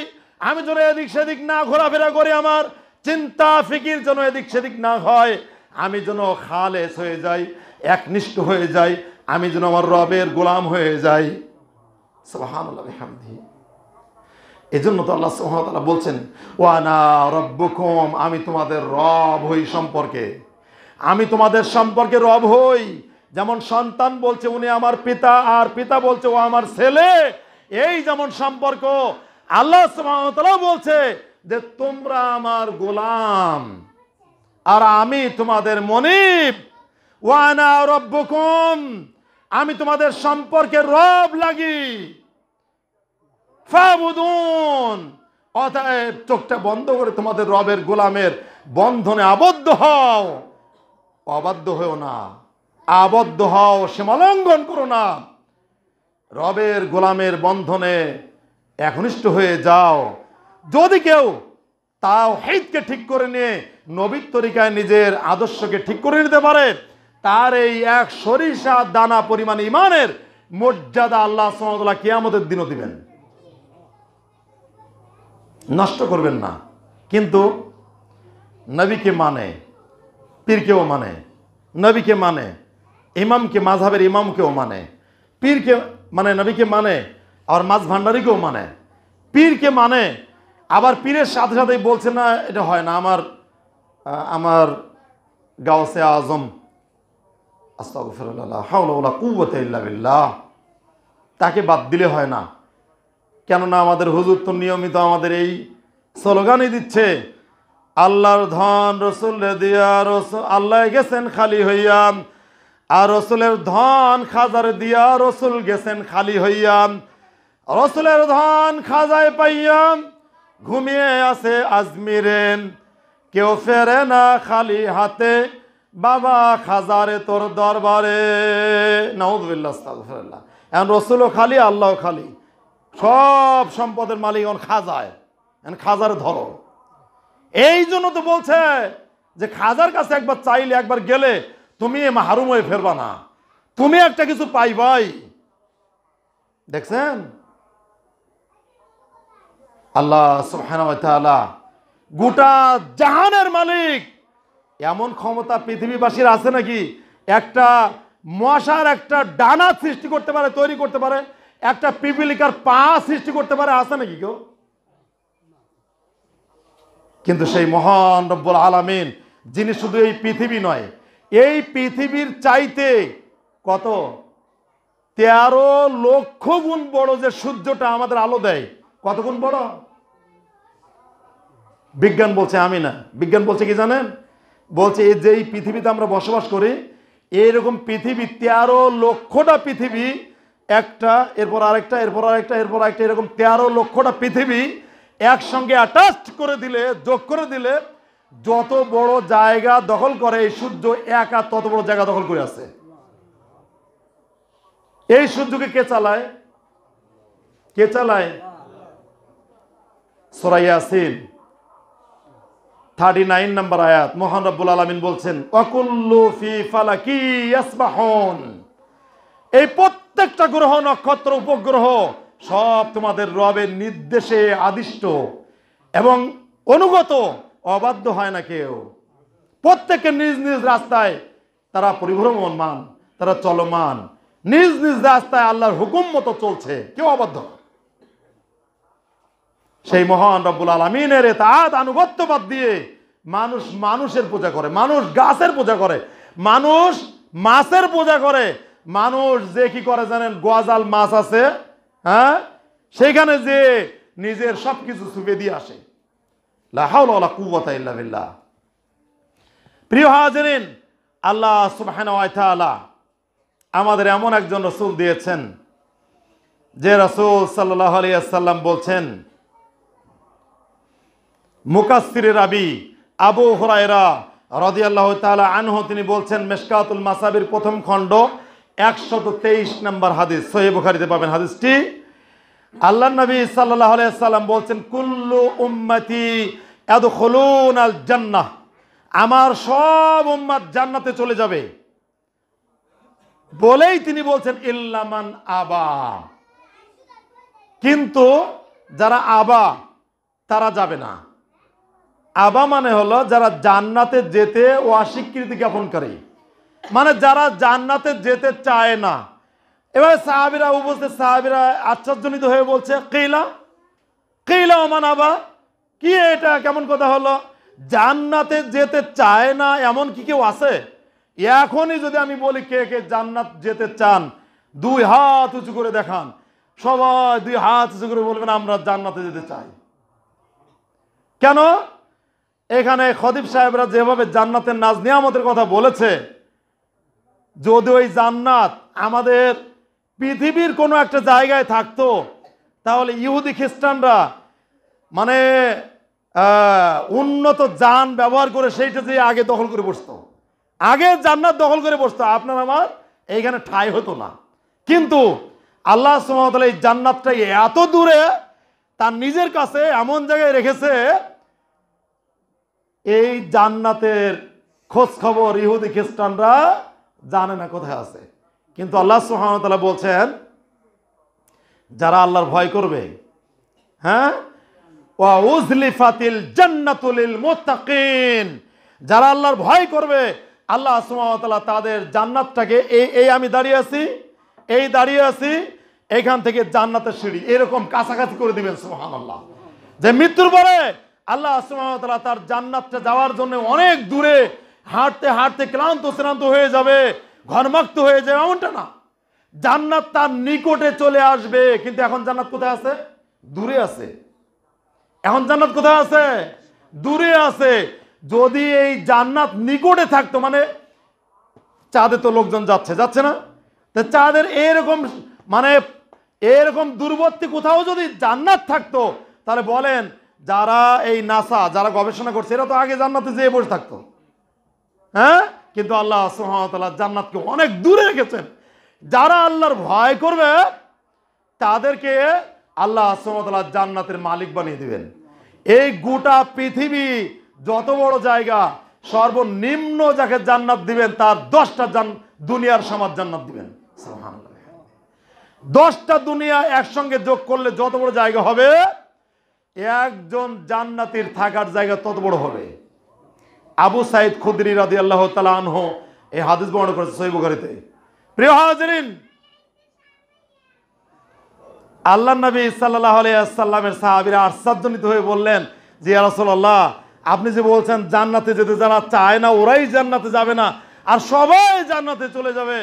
আমি যেন এদিক সেদিক না ঘোরাফেরা করি, আমার চিন্তা ফিকির যেন এদিক সেদিক না হয়, আমি যেন খালেস হয়ে যাই, একনিষ্ঠ হয়ে যাই, আমি যেন আমার রবের গোলাম হয়ে যাই। সুবহানাল্লাহ, বিহামদিহি। এজন্য তো আল্লাহ সুবহানাহু বলছেন ওয়ানা রব্বুকুম, আমি তোমাদের রব হই সম্পর্কে। আমি তোমাদের সম্পর্কে রব হই। যেমন সন্তান বলছে, উনি আমার পিতা, আর পিতা বলছে, ও আমার ছেলে। এই যেমন সম্পর্ক, আল্লাহ সুবহানাহু বলছে যে, তোমরা আমার গোলাম, আর আমি তোমাদের মনিব। ওয়ানা রব্বুকুম, আমি তোমাদের সম্পর্কে রব লাগি। ফাবুদুন। অতএব চোখটা বন্ধ করে তোমাদের রবের গোলামের বন্ধনে আবদ্ধ হও। অবাধ্য হও না। আবদ্ধ হও, সীমালঙ্ঘন করো না। রবের গোলামের বন্ধনে একনিষ্ঠ হয়ে যাও। যদি কেউ তাও হেদকে ঠিক করে নিয়ে নবীর তরিকায় নিজের আদর্শকে ঠিক করে নিতে পারে, তার এই এক সরিষা দানা পরিমাণ ইমানের মর্যাদা আল্লাহ সুমতলা কিয়ামতের দিনও দিবেন। নষ্ট করবেন না। কিন্তু নবীকে মানে পীরকেও মানে নবীকে মানে ইমামকে মাঝহাবের ইমামকেও মানে। পীরকে মানে নবীকে মানে আর মাঝ ভান্ডারিকেও মানে। পীরকে মানে আবার পীরের সাথে সাথেই বলছে, না, এটা হয় না, আমার আমার গাওসে আজম, আস্তাগফিরুল্লাহ হাওলা কুওয়াতা তাকে বাদ দিলে হয় না। কেননা আমাদের হুজুর তো নিয়মিত আমাদের এই স্লোগানই দিচ্ছে, আল্লাহর ধন রসুল দিয়া রসুল, আল্লাহ গেছেন খালি হইয়া, আর রসুলের ধন খাজার দিয়া রসুল গেছেন খালি হইয়া, রসুলের ধন খাজায় পাইয়া ঘুমিয়ে আছে আজমিরে কেউ ফেরে না খালি হাতে, বাবা খাজারে তোর দরবারে। আস্তাগফিরুল্লাহ। এখন রসুলও খালি আল্লাহ খালি। সব সম্পদের মালিক এখন খাজায়। এখন খাজার ধরো এই জন্য তো বলছে যে খাজার কাছে একবার চাইলে একবার গেলে তুমি মাহরুম হয়ে ফেরবা না। তুমি একটা কিছু পাইবাই। দেখছেন? আল্লাহ তাআলা গোটা জাহানের মালিক, এমন ক্ষমতা পৃথিবীবাসীর আছে নাকি একটা মশার একটা ডানা সৃষ্টি করতে পারে, তৈরি করতে পারে? একটা পিপিলিকার পা সৃষ্টি করতে পারে আছে নাকি কেউ? কিন্তু সেই মহান রব্বুল আলামিন, যিনি শুধু এই পৃথিবী নয়, এই পৃথিবীর চাইতে কত? তেরো লক্ষ গুণ বড় যে সূর্যটা আমাদের আলো দেয়, কত গুণ বড়? বিজ্ঞান বলছে আমি না। বিজ্ঞান বলছে কি জানেন? বলছে এই যে এই পৃথিবীতে আমরা বসবাস করি, এইরকম পৃথিবী তেরো লক্ষটা পৃথিবী একটা, এরপর আরেকটা এরপর আরেকটা এরপর আরেকটা, এরকম তেরো লক্ষটা পৃথিবী একসঙ্গে অ্যাটাচড করে দিলে, যোগ করে দিলে, যত বড় জায়গা দখল করে, এই সূর্য এক তত বড় জায়গা দখল করে আছে। এই সূর্যকে কে চালায়? কে চালায়? সোরাইয়াসিন থার্টি নাইন নম্বর আয়াত, মোহান রব্বুল আলমিন বলছেন অকুল্লু ফি ফালাকি ইয়াসবাহুন। এই প্রত্যেকটা গ্রহ, নক্ষত্র, উপগ্রহ সব তোমাদের রবের নির্দেশে আদিষ্ট এবং অনুগত, অবাধ্য হয় না কেউ। প্রত্যেকের নিজ নিজ রাস্তায় তারা পরিভ্রমণমান, তারা চলমান। নিজ নিজ রাস্তায় আল্লাহর হুকুম মতো চলছে, কেউ অবাধ্য সেই মহান রব্বুল আলমিনের তাঁত আনুগত্যবাদ দিয়ে মানুষ মানুষের পূজা করে, মানুষ গাছের পূজা করে, মানুষ মাছের পূজা করে মানুষ যে কি করে জানেন? গোয়াজাল মাছ আছে হ্যাঁ? সেখানে যে নিজের সব কিছু ছুপে দিয়ে আসে। লা হাওলা ওয়ালা কুওয়াতা ইল্লা বিল্লাহ। প্রিয় হাজরিন, আল্লাহ সুবহানাহু আমাদের এমন একজন রসুল দিয়েছেন, যে রসুল সাল্লাহ আলিয়াল্লাম বলছেন মুকাসিরের আবি আবু হরাইরা রদিয়াল্লাহ তাআলা আনহু, তিনি বলছেন, মেশকাতুল মাসাবির প্রথম খণ্ড একশত তেইশ নম্বর হাদিস সহি বুখারিতে পাবেন হাদিসটি। আল্লাহ নবী সাল্লাহ সাল্লাম বলছেন, কুল্লু উম্মতি এদখলুন আল জান্নাহ। আমার সব উম্মাদ জান্নাতে চলে যাবে। বলেই তিনি বলছেন ইল্লামান আবা। কিন্তু যারা আবা, তারা যাবে না। আবা মানে হলো যারা জান্নাতে যেতে ও অস্বীকৃতি জ্ঞাপন করে। মানে যারা জান্নাতে যেতে চায় না। এবার সাহাবিরা উপস্থিত সাহাবিরা আশ্চর্যজনিত হয়ে বলছে কেইলা কেইলা ওমান আবা? কি এটা? কেমন কথা হলো? জান্নাতে যেতে চায় না, এমন কি কেউ আছে? এখনই যদি আমি বলি কে কে জান্নাত যেতে চান, দুই হাত উঁচু করে দেখান। সবাই দুই হাত উঁচু করে বলবেন, আমরা জান্নাতে যেতে চাই। কেন? এখানে খদিব সাহেবরা যেভাবে জান্নাতের নাজ নিয়ামতের কথা বলেছে যদি ওই জান্নাত আমাদের পৃথিবীর কোনো একটা জায়গায় থাকতো, তাহলে ইহুদি খ্রিস্টানরা মানে উন্নত যান ব্যবহার করে সেইটা যে আগে দখল করে বসতো। আগে জান্নাত দখল করে বসতো, আপনার আমার এইখানে ঠাই হতো না। কিন্তু আল্লাহ সুমতলা এই জান্নাতটা এত দূরে, তার নিজের কাছে এমন জায়গায় রেখেছে, এই জান্নাতের খোঁজ খবর ইহুদি খ্রিস্টানরা জানে না কোথায় আছে। কিন্তু আল্লাহ সুহামতাল্লাহ বলছেন, যারা আল্লাহর ভয় করবে হ্যাঁ? ওয়া জান্নাতুলিল মুত্তাকিন, যারা আল্লাহর ভয় করবে, আল্লাহ সুবহানাহু তাদের জান্নাতটাকে এই এই আমি দাঁড়িয়ে আছি, এই দাঁড়িয়ে আছি, এখান থেকে জান্নাতের সিঁড়ি, এরকম কাছাকাছি করে দিবেন সুবহানাল্লাহ। যে মৃত্যুর পরে আল্লাহ সুবহানাহু তার জান্নাতটা যাওয়ার জন্য অনেক দূরে হাঁটতে হাঁটতে ক্লান্ত, শ্রান্ত হয়ে যাবে ঘরমাক্ত হয়ে যাবে, এমনটা না। জান্নাত তার নিকটে চলে আসবে, কিন্তু এখন জান্নাত কোথায় আছে? দূরে আছে। এখন জান্নাত কোথায় আছে? দূরে আছে। যদি এই জান্নাত নিকটে থাকতো মানে চাঁদে তো লোকজন যাচ্ছে যাচ্ছে না? তা চাঁদের এরকম মানে এরকম দূরবর্তী কোথাও যদি জান্নাত থাকতো, তাহলে বলেন, যারা এই নাসা, যারা গবেষণা করছে, এরা তো আগে জান্নাতে যেয়ে বসে থাকতো। হ্যাঁ? কিন্তু আল্লাহ সুহামতাল্লাহ জান্নাতকে অনেক দূরে রেখেছেন। যারা আল্লাহর ভয় করবে, তাদেরকে আল্লাহ সুহামতাল্লাহ জান্নাতের মালিক বানিয়ে দিবেন। এই গোটা পৃথিবী যত বড় জায়গা, সর্বনিম্ন যাকে জান্নাত দিবেন, তার দশটা জান, দুনিয়ার সমাজ জান্নাত দিবেন। দশটা দুনিয়া একসঙ্গে যোগ করলে যত বড় জায়গা হবে, একজন জান্নাতির থাকার জায়গা তত বড় হবে। আবু সাইদ খুদরি রাদি আল্লাহ তালা আনহ এই হাদিস বর্ণনা করেছে সহি বুখারিতে। প্রিয় হাজরিন আল্লাহ নবী সাল্লাহ আলাইসাল্লামের সাহাবিরা আশ্চর্যজনিত হয়ে বললেন যে রাসূলুল্লাহ, আপনি যে বলছেন জান্নাতে যেতে যারা চায় না, ওরাই জান্নাতে যাবে না, আর সবাই জান্নাতে চলে যাবে,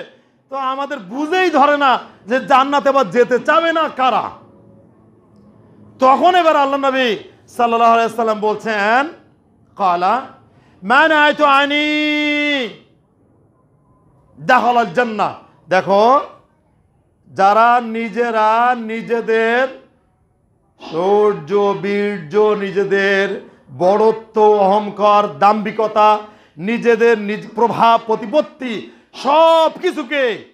তো আমাদের বুঝেই ধরে না যে জান্নাতে আবার যেতে চাবে না কারা? তখন এবার আল্লাহ নবী সাল্লাহ আলাইসাল্লাম বলছেন, কালা আনি। দেখো, যারা নিজেরা নিজেদের শৌর্য বীর্য, নিজেদের বড়ত্ব, অহংকার, দাম্ভিকতা, নিজেদের নিজ প্রভাব, প্রতিপত্তি সব কিছুকে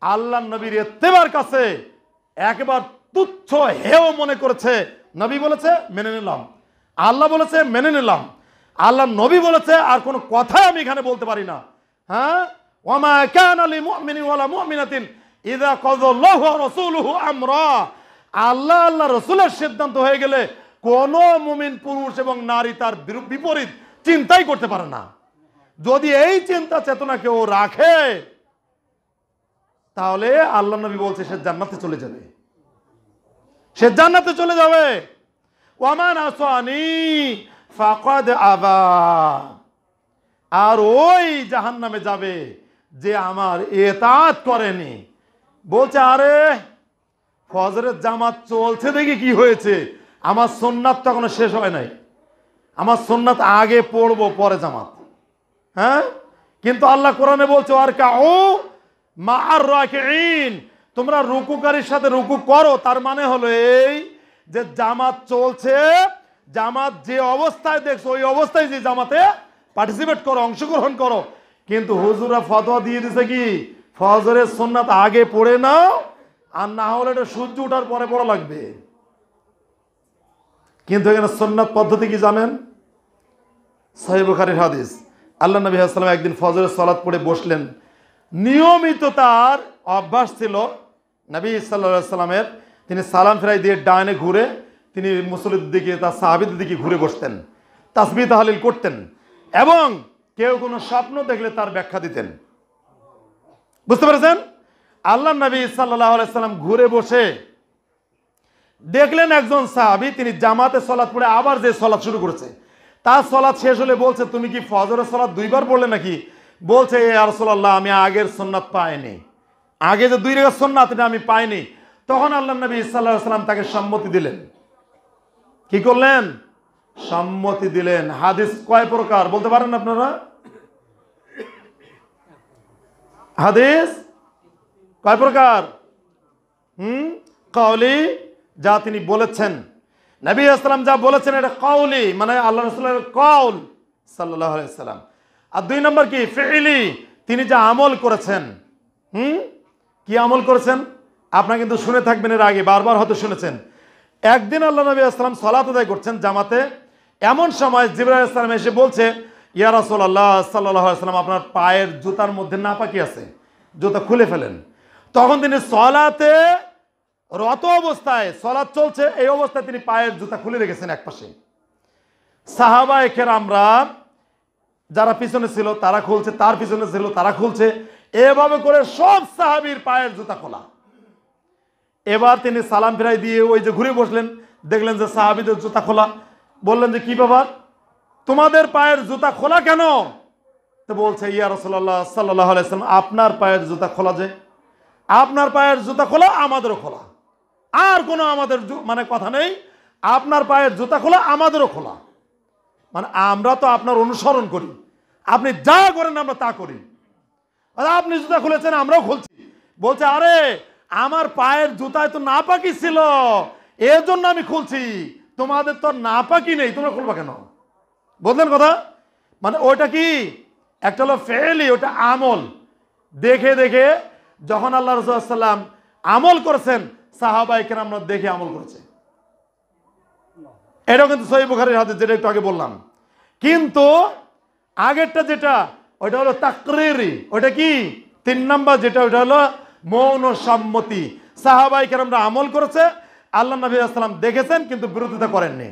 আল্লাহ নবীর এত্তেবার কাছে একবার তুচ্ছ হেও মনে করেছে। নবী বলেছে, মেনে নিলাম। আল্লাহ বলেছে, মেনে নিলাম। আল্লাহ নবী বলেছে, আর কোনো কথা আমি এখানে বলতে পারি না। হ্যাঁ? ওমা কান আলী মুমিনি ওয়ালা মুমিনাতিন ইদা রাসূলুহু আমরা। আল্লাহ আল্লাহ রসুলের সিদ্ধান্ত হয়ে গেলে কোন মুমিন পুরুষ এবং নারী তার বিপরীত চিন্তাই করতে পারে না। যদি এই চিন্তা চেতনা কেউ রাখে, তাহলে আল্লাহ নবী বলছে, সে জান্নাতে চলে যাবে। সে জান্নাতে চলে যাবে। ওয়ামান আসানি ফাকাদ আবা আর ওই জাহান নামে যাবে যে আমার এতাত করেনি। বলছে, আরে, ফজরের জামাত চলছে দেখি কি হয়েছে। আমার সোননাথ তো এখনও শেষ হয় নাই। আমার সোননাথ আগে পড়ব, পরে জামাত। হ্যাঁ? কিন্তু আল্লাহ কোরআনে বলছে আর কা ও মা আর তোমরা রুকুকারীর সাথে রুকু করো। তার মানে হলো এই যে জামাত চলছে জামাত যে অবস্থায় দেখছ, ওই অবস্থায় যে জামাতে পার্টিসিপেট করো, অংশগ্রহণ করো। কিন্তু হুজুরা ফতোয়া দিয়ে দিছে কি? ফজরের সোননাথ আগে পড়ে নাও, আর না হলে এটা সূর্য ওঠার পরে পড়া লাগবে। কিন্তু এখানে সোননাথ পদ্ধতি কি জানেন? সাহেব বুখারীর হাদিস। আল্লাহ নবী আসসালাম একদিন ফজরের সলাদ পড়ে বসলেন। নিয়মিত তার অভ্যাস ছিল, নবী সাল্লা সাল্লামের তিনি সালাম ফেরাই দিয়ে ডাইনে ঘুরে তিনি মুসলিদের দিকে, তার সাহাবিদের দিকে ঘুরে বসতেন তাসবি তাহালিল করতেন এবং কেউ কোনো স্বপ্ন দেখলে তার ব্যাখ্যা দিতেন। বুঝতে পেরেছেন? আল্লাহ নবী সাল্লাহ সাল্লাম ঘুরে বসে দেখলেন একজন সাহাবি, তিনি জামাতে সলাৎ পড়ে আবার যে সলাৎ শুরু করেছে। তার সলাৎ শেষ হলে বলছে, তুমি কি ফজরের সলাৎ দুইবার পড়লে নাকি? বলছে, এ আরসোল্লাহ আমি আগের সন্ন্যাত পাইনি। আগে যে দুই রেখা সন্ন্যাত এটা আমি পাইনি। তখন আল্লাহ নবী সাল্লাহ সাল্লাম তাকে সম্মতি দিলেন। কি করলেন? সম্মতি দিলেন। হাদিস কয় প্রকার? বলতে পারেন আপনারা? হাদিস কয় প্রকার? হুম? কাউলি যা তিনি বলেছেন। নবী আসসালাম যা বলেছেন এটা কাউলি মানে আল্লাহ রসুলের কাউল সাল্লাহ সাল্লাম আর দুই নম্বর কি? ফেইলি তিনি যা আমল করেছেন। হুম? কি আমল করেছেন? আপনারা কিন্তু শুনে থাকবেন এর আগে, বারবার হয়তো শুনেছেন। একদিন আল্লাহ নবী আসসালাম সলাত আদায় করছেন জামাতে। এমন সময় জিবরাইল ইসলাম এসে বলছে, ইয়া রাসূলুল্লাহ সাল্লাল্লাহু আলাইহি সাল্লাম, আপনার পায়ের জুতার মধ্যে না নাপাকি আছে, জুতা খুলে ফেলেন। তখন তিনি সলাতে রত অবস্থায় সলাৎ চলছে, এই অবস্থায় তিনি পায়ের জুতা খুলে রেখেছেন একপাশে। সাহাবা এখের আমরা যারা পিছনে ছিল, তারা খুলছে, তার পিছনে ছিল, তারা খুলছে। এভাবে করে সব সাহাবীর পায়ের জুতা খোলা। এবার তিনি সালাম ফিরাই দিয়ে ওই যে ঘুরে বসলেন, দেখলেন যে সাহাবিদের জুতা খোলা। বললেন যে, কি ব্যাপার? তোমাদের পায়ের জুতা খোলা কেন? তো বলছে, ইয়া রসল্লাহ সাল্লাহ আপনার পায়ের জুতা খোলা যে। আপনার পায়ের জুতা খোলা, আমাদেরও খোলা। আর কোনো আমাদের মানে কথা নেই, আপনার পায়ের জুতা খোলা, আমাদেরও খোলা। মানে আমরা তো আপনার অনুসরণ করি। আপনি যা করেন, আমরা তা করি। আপনি জুতা খুলেছেন, আমরাও খুলছি। বলছে, আরে আমার পায়ের জুতায় তো নাপাকি ছিল। এর জন্য আমি খুলছি। তোমাদের তো না নাপাকি নেই, তোমরা খুলবা কেন? বুঝলেন কথা? মানে ওটা কি? একটা হলো ফেলি ওটা আমল। দেখে দেখে যখন আল্লাহ রসুল্লাম আমল করেছেন সাহাবাইকে আমরা দেখে আমল করেছে। এটাও কিন্তু সহি বুখারির হাতে যেটা একটু আগে বললাম। কিন্তু আগেরটা যেটা ওটা হলো তাকরিরি ওটা কি? তিন নাম্বার যেটা ওটা হলো মৌন সম্মতি সাহাবাই কেরামরা আমল করেছে আল্লাহ নবী আসসালাম দেখেছেন কিন্তু বিরোধিতা করেননি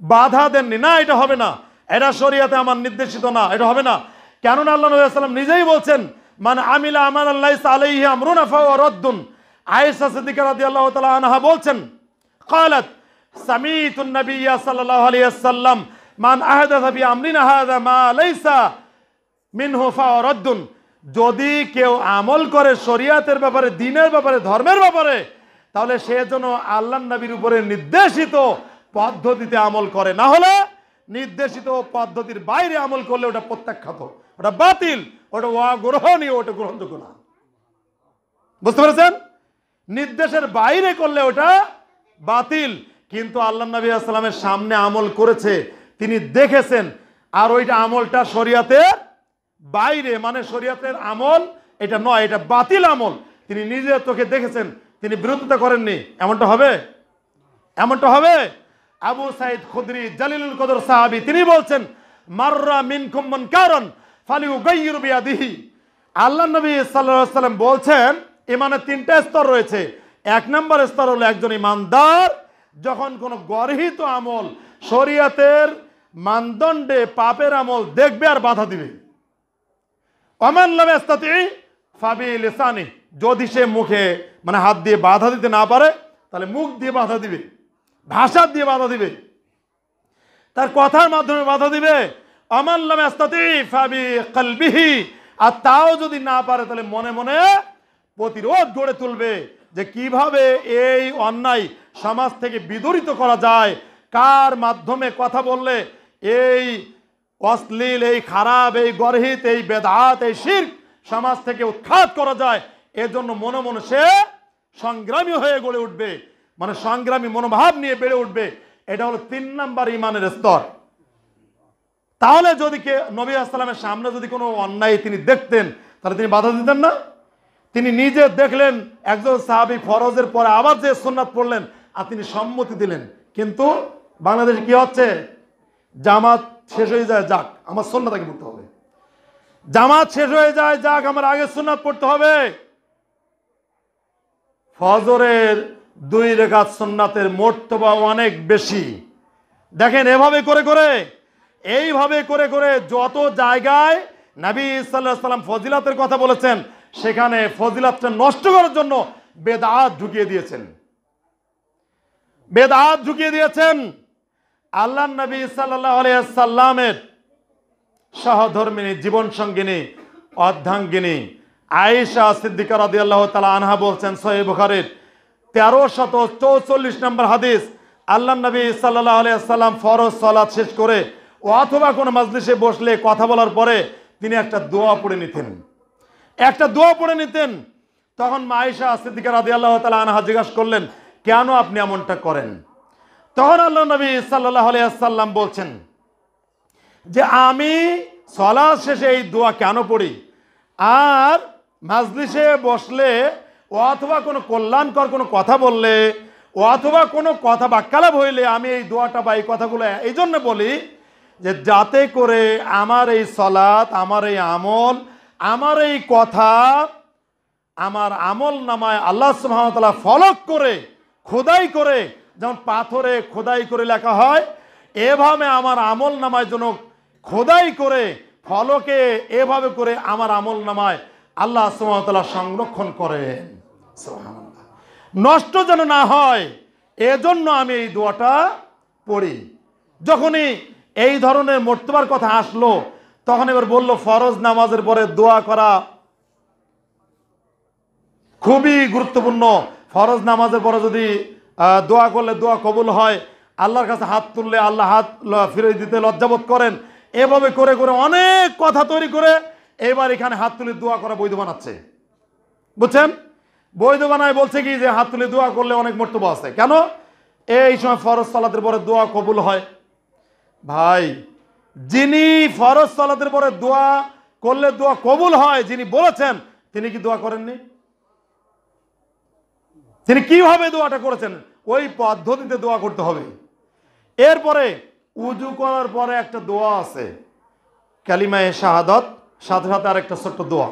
বাধা দেননি না এটা হবে না এটা শরিয়াতে আমার নির্দেশিত না এটা হবে না কেননা আল্লাহ নবী আসসালাম নিজেই বলছেন মানে আমিলা আমান আল্লাহ আলাইহি আমরুন আফা রদ্দুন আয়েশা সিদ্দিকা রাদিয়াল্লাহু তাআলা আনহা বলছেন قالت سمعت النبي صلى الله عليه وسلم من أحدث في أمرنا هذا ما ليس মিনহু ফাওয়ারাদ্দুন যদি কেউ আমল করে শরিয়াতের ব্যাপারে, দিনের ব্যাপারে, ধর্মের ব্যাপারে, তাহলে সে যেন আল্লাহ নবীর উপরে নির্দেশিত পদ্ধতিতে আমল করে। না হলে নির্দেশিত পদ্ধতির বাইরে আমল করলে ওটা প্রত্যাখ্যাত, ওটা বাতিল, ওটা অগ্রহণীয়, ওটা গ্রহণযোগ্য না। বুঝতে পেরেছেন? নির্দেশের বাইরে করলে ওটা বাতিল। কিন্তু আল্লাহ নবী আসসালামের সামনে আমল করেছে, তিনি দেখেছেন, আর ওইটা আমলটা শরিয়াতের বাইরে মানে শরিয়াতের আমল, এটা নয়, এটা বাতিল আমল। তিনি নিজের তোকে দেখেছেন, তিনি বিরোধিতা করেননি। এমনটা হবে? এমনটা হবে? আবু সাইদ খুদরি, জালিলুল কদর সাহাবি, তিনি বলছেন, মাররা মান কারণ ফালিউ গাইয়ুর বিয়াদিহি। আল্লাহ নবী আলাইহি সাল্লাম বলছেন, ইমানের তিনটা স্তর রয়েছে। এক নম্বর স্তর হলো একজন ইমানদার, যখন কোনো গর্হিত আমল, শরিয়াতের মানদণ্ডে পাপের আমল দেখবে আর বাধা দিবে। ফাবি যদি সে মুখে মানে হাত দিয়ে বাধা দিতে না পারে, তাহলে মুখ দিয়ে বাধা দিবে, ভাষা দিয়ে বাধা দিবে। তার কথার মাধ্যমে বাধা দিবে অমান লামেস্তাতি ফাবি কলবিহি। আর তাও যদি না পারে, তাহলে মনে মনে প্রতিরোধ গড়ে তুলবে যে কীভাবে এই অন্যায় সমাজ থেকে বিদরিত করা যায়, কার মাধ্যমে কথা বললে এই অশ্লীল এই খারাপ, এই গর্হিত, এই বেদাত, এই শির সমাজ থেকে উৎখাত করা যায়। এজন্য মনে মনে সে সংগ্রামী হয়ে গড়ে উঠবে। মানে সংগ্রামী মনোভাব নিয়ে বেড়ে উঠবে। এটা হলো তিন নাম্বার ইমানের স্তর। তাহলে যদি কে নবী আসসালামের সামনে যদি কোনো অন্যায় তিনি দেখতেন, তাহলে তিনি বাধা দিতেন না? তিনি নিজে দেখলেন, একজন সাহাবি ফরজের পরে আবার যে সুন্নাত পড়লেন, আর তিনি সম্মতি দিলেন। কিন্তু বাংলাদেশে কি হচ্ছে? জামাত শেষ হয়ে যায়, যাক, আমার সুন্নাতাকে পড়তে হবে। জামাত শেষ হয়ে যায়, যাক, আমার আগে সুন্নাত পড়তে হবে। ফজরের দুই রেখাত সুন্নাতের মোর্তবা অনেক বেশি। দেখেন, এভাবে করে করে, এইভাবে করে করে যত জায়গায় নবী সাল্লাহ সাল্লাম ফজিলাতের কথা বলেছেন, সেখানে ফজিলাতটা নষ্ট করার জন্য বেদাত ঢুকিয়ে দিয়েছেন। বেদাত ঢুকিয়ে দিয়েছেন। আল্লাহ নবী সাল্লামের সহধর্মিনী, জীবন সঙ্গিনী, অর্ধাঙ্গিনী আয়েশা সিদ্দিকা রাদি আল্লাহ তালা আনহা বলছেন সহি বুখারের তেরো শত চৌচল্লিশ নম্বর হাদিস, আল্লাহ নবী সাল্লাহ আলিয়াল্লাম ফরজ সলাদ শেষ করে অথবা কোনো মাজলিসে বসলে কথা বলার পরে তিনি একটা দোয়া পড়ে নিতেন। একটা দোয়া পড়ে নিতেন। তখন মাইশা সিদ্দিকা রাদি আল্লাহ তালা আনহা জিজ্ঞাসা করলেন, কেন আপনি এমনটা করেন? তখন আল্লাহ নবী সাল্লাহ আলিয়াল্লাম বলছেন যে আমি সলা শেষে এই দোয়া কেন পড়ি? আর মাজলিসে বসলে অথবা কোনো কল্যাণকর কোনো কথা বললে অথবা কোনো কথা বাক্যালাপ হইলে আমি এই দোয়াটা বা এই কথাগুলো এই জন্য বলি যে যাতে করে আমার এই সলাৎ, আমার এই আমল, আমার এই কথা আমার আমল নামায় আল্লাহ সুহামতাল্লাহ ফলক করে, খোদাই করে যেমন পাথরে খোদাই করে লেখা হয়, এভাবে আমার আমল নামায় যেন খোদাই করে, ফলকে এভাবে করে আমার আমল নামায় আল্লাহ সুহামতাল্লাহ সংরক্ষণ করেন। নষ্ট যেন না হয়, এজন্য আমি এই দোয়াটা পড়ি। যখনই এই ধরনের মর্তবার কথা আসলো, তখন এবার বলল, ফরজ নামাজের পরে দোয়া করা খুবই গুরুত্বপূর্ণ। ফরজ নামাজের পরে যদি দোয়া করলে দোয়া কবুল হয়। আল্লাহর কাছে হাত তুললে আল্লাহ হাত ফিরে দিতে লজ্জাবোধ করেন। এভাবে করে করে অনেক কথা তৈরি করে এবার এখানে হাত তুলে দোয়া করা বৈধ বানাচ্ছে। বুঝছেন? বৈধ বানায় বলছে কি যে হাত তুলে দোয়া করলে অনেক মর্তব্য আছে। কেন? এই সময় ফরজ সালাতের পরে দোয়া কবুল হয়। ভাই, যিনি ফরজ সালাতের পরে দোয়া করলে দোয়া কবুল হয়, যিনি বলেছেন, তিনি কি দোয়া করেননি? তিনি কীভাবে দোয়াটা করেছেন? ওই পদ্ধতিতে দোয়া করতে হবে। এরপরে উজু করার পরে একটা দোয়া আছে। কালিমায়ে শাহাদত, সাথে সাথে আর একটা ছোট্ট দোয়া।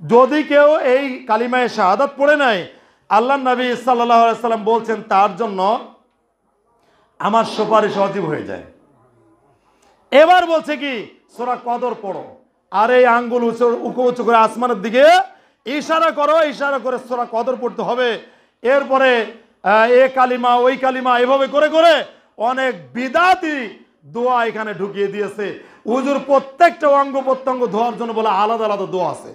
যদি কেউ এই কালিমায়ে শাহাদত পড়ে নাই আল্লাহ নবী সাল্লাহ সাল্লাম বলছেন, তার জন্য আমার সুপারিশ অজীব হয়ে যায়। এবার বলছে কি, সোরা কদর পড়ো। আর এই আঙ্গুল উঁচু, উঁকু উঁচু করে আসমানের দিকে ইশারা করো, ইশারা করে সোরা কদর পড়তে হবে। এরপরে এ কালিমা, ওই কালিমা, এভাবে করে করে অনেক বিদাতি দোয়া এখানে ঢুকিয়ে দিয়েছে উজুর প্রত্যেকটা অঙ্গ প্রত্যঙ্গ ধোয়ার জন্য বলে আলাদা আলাদা দোয়া আছে।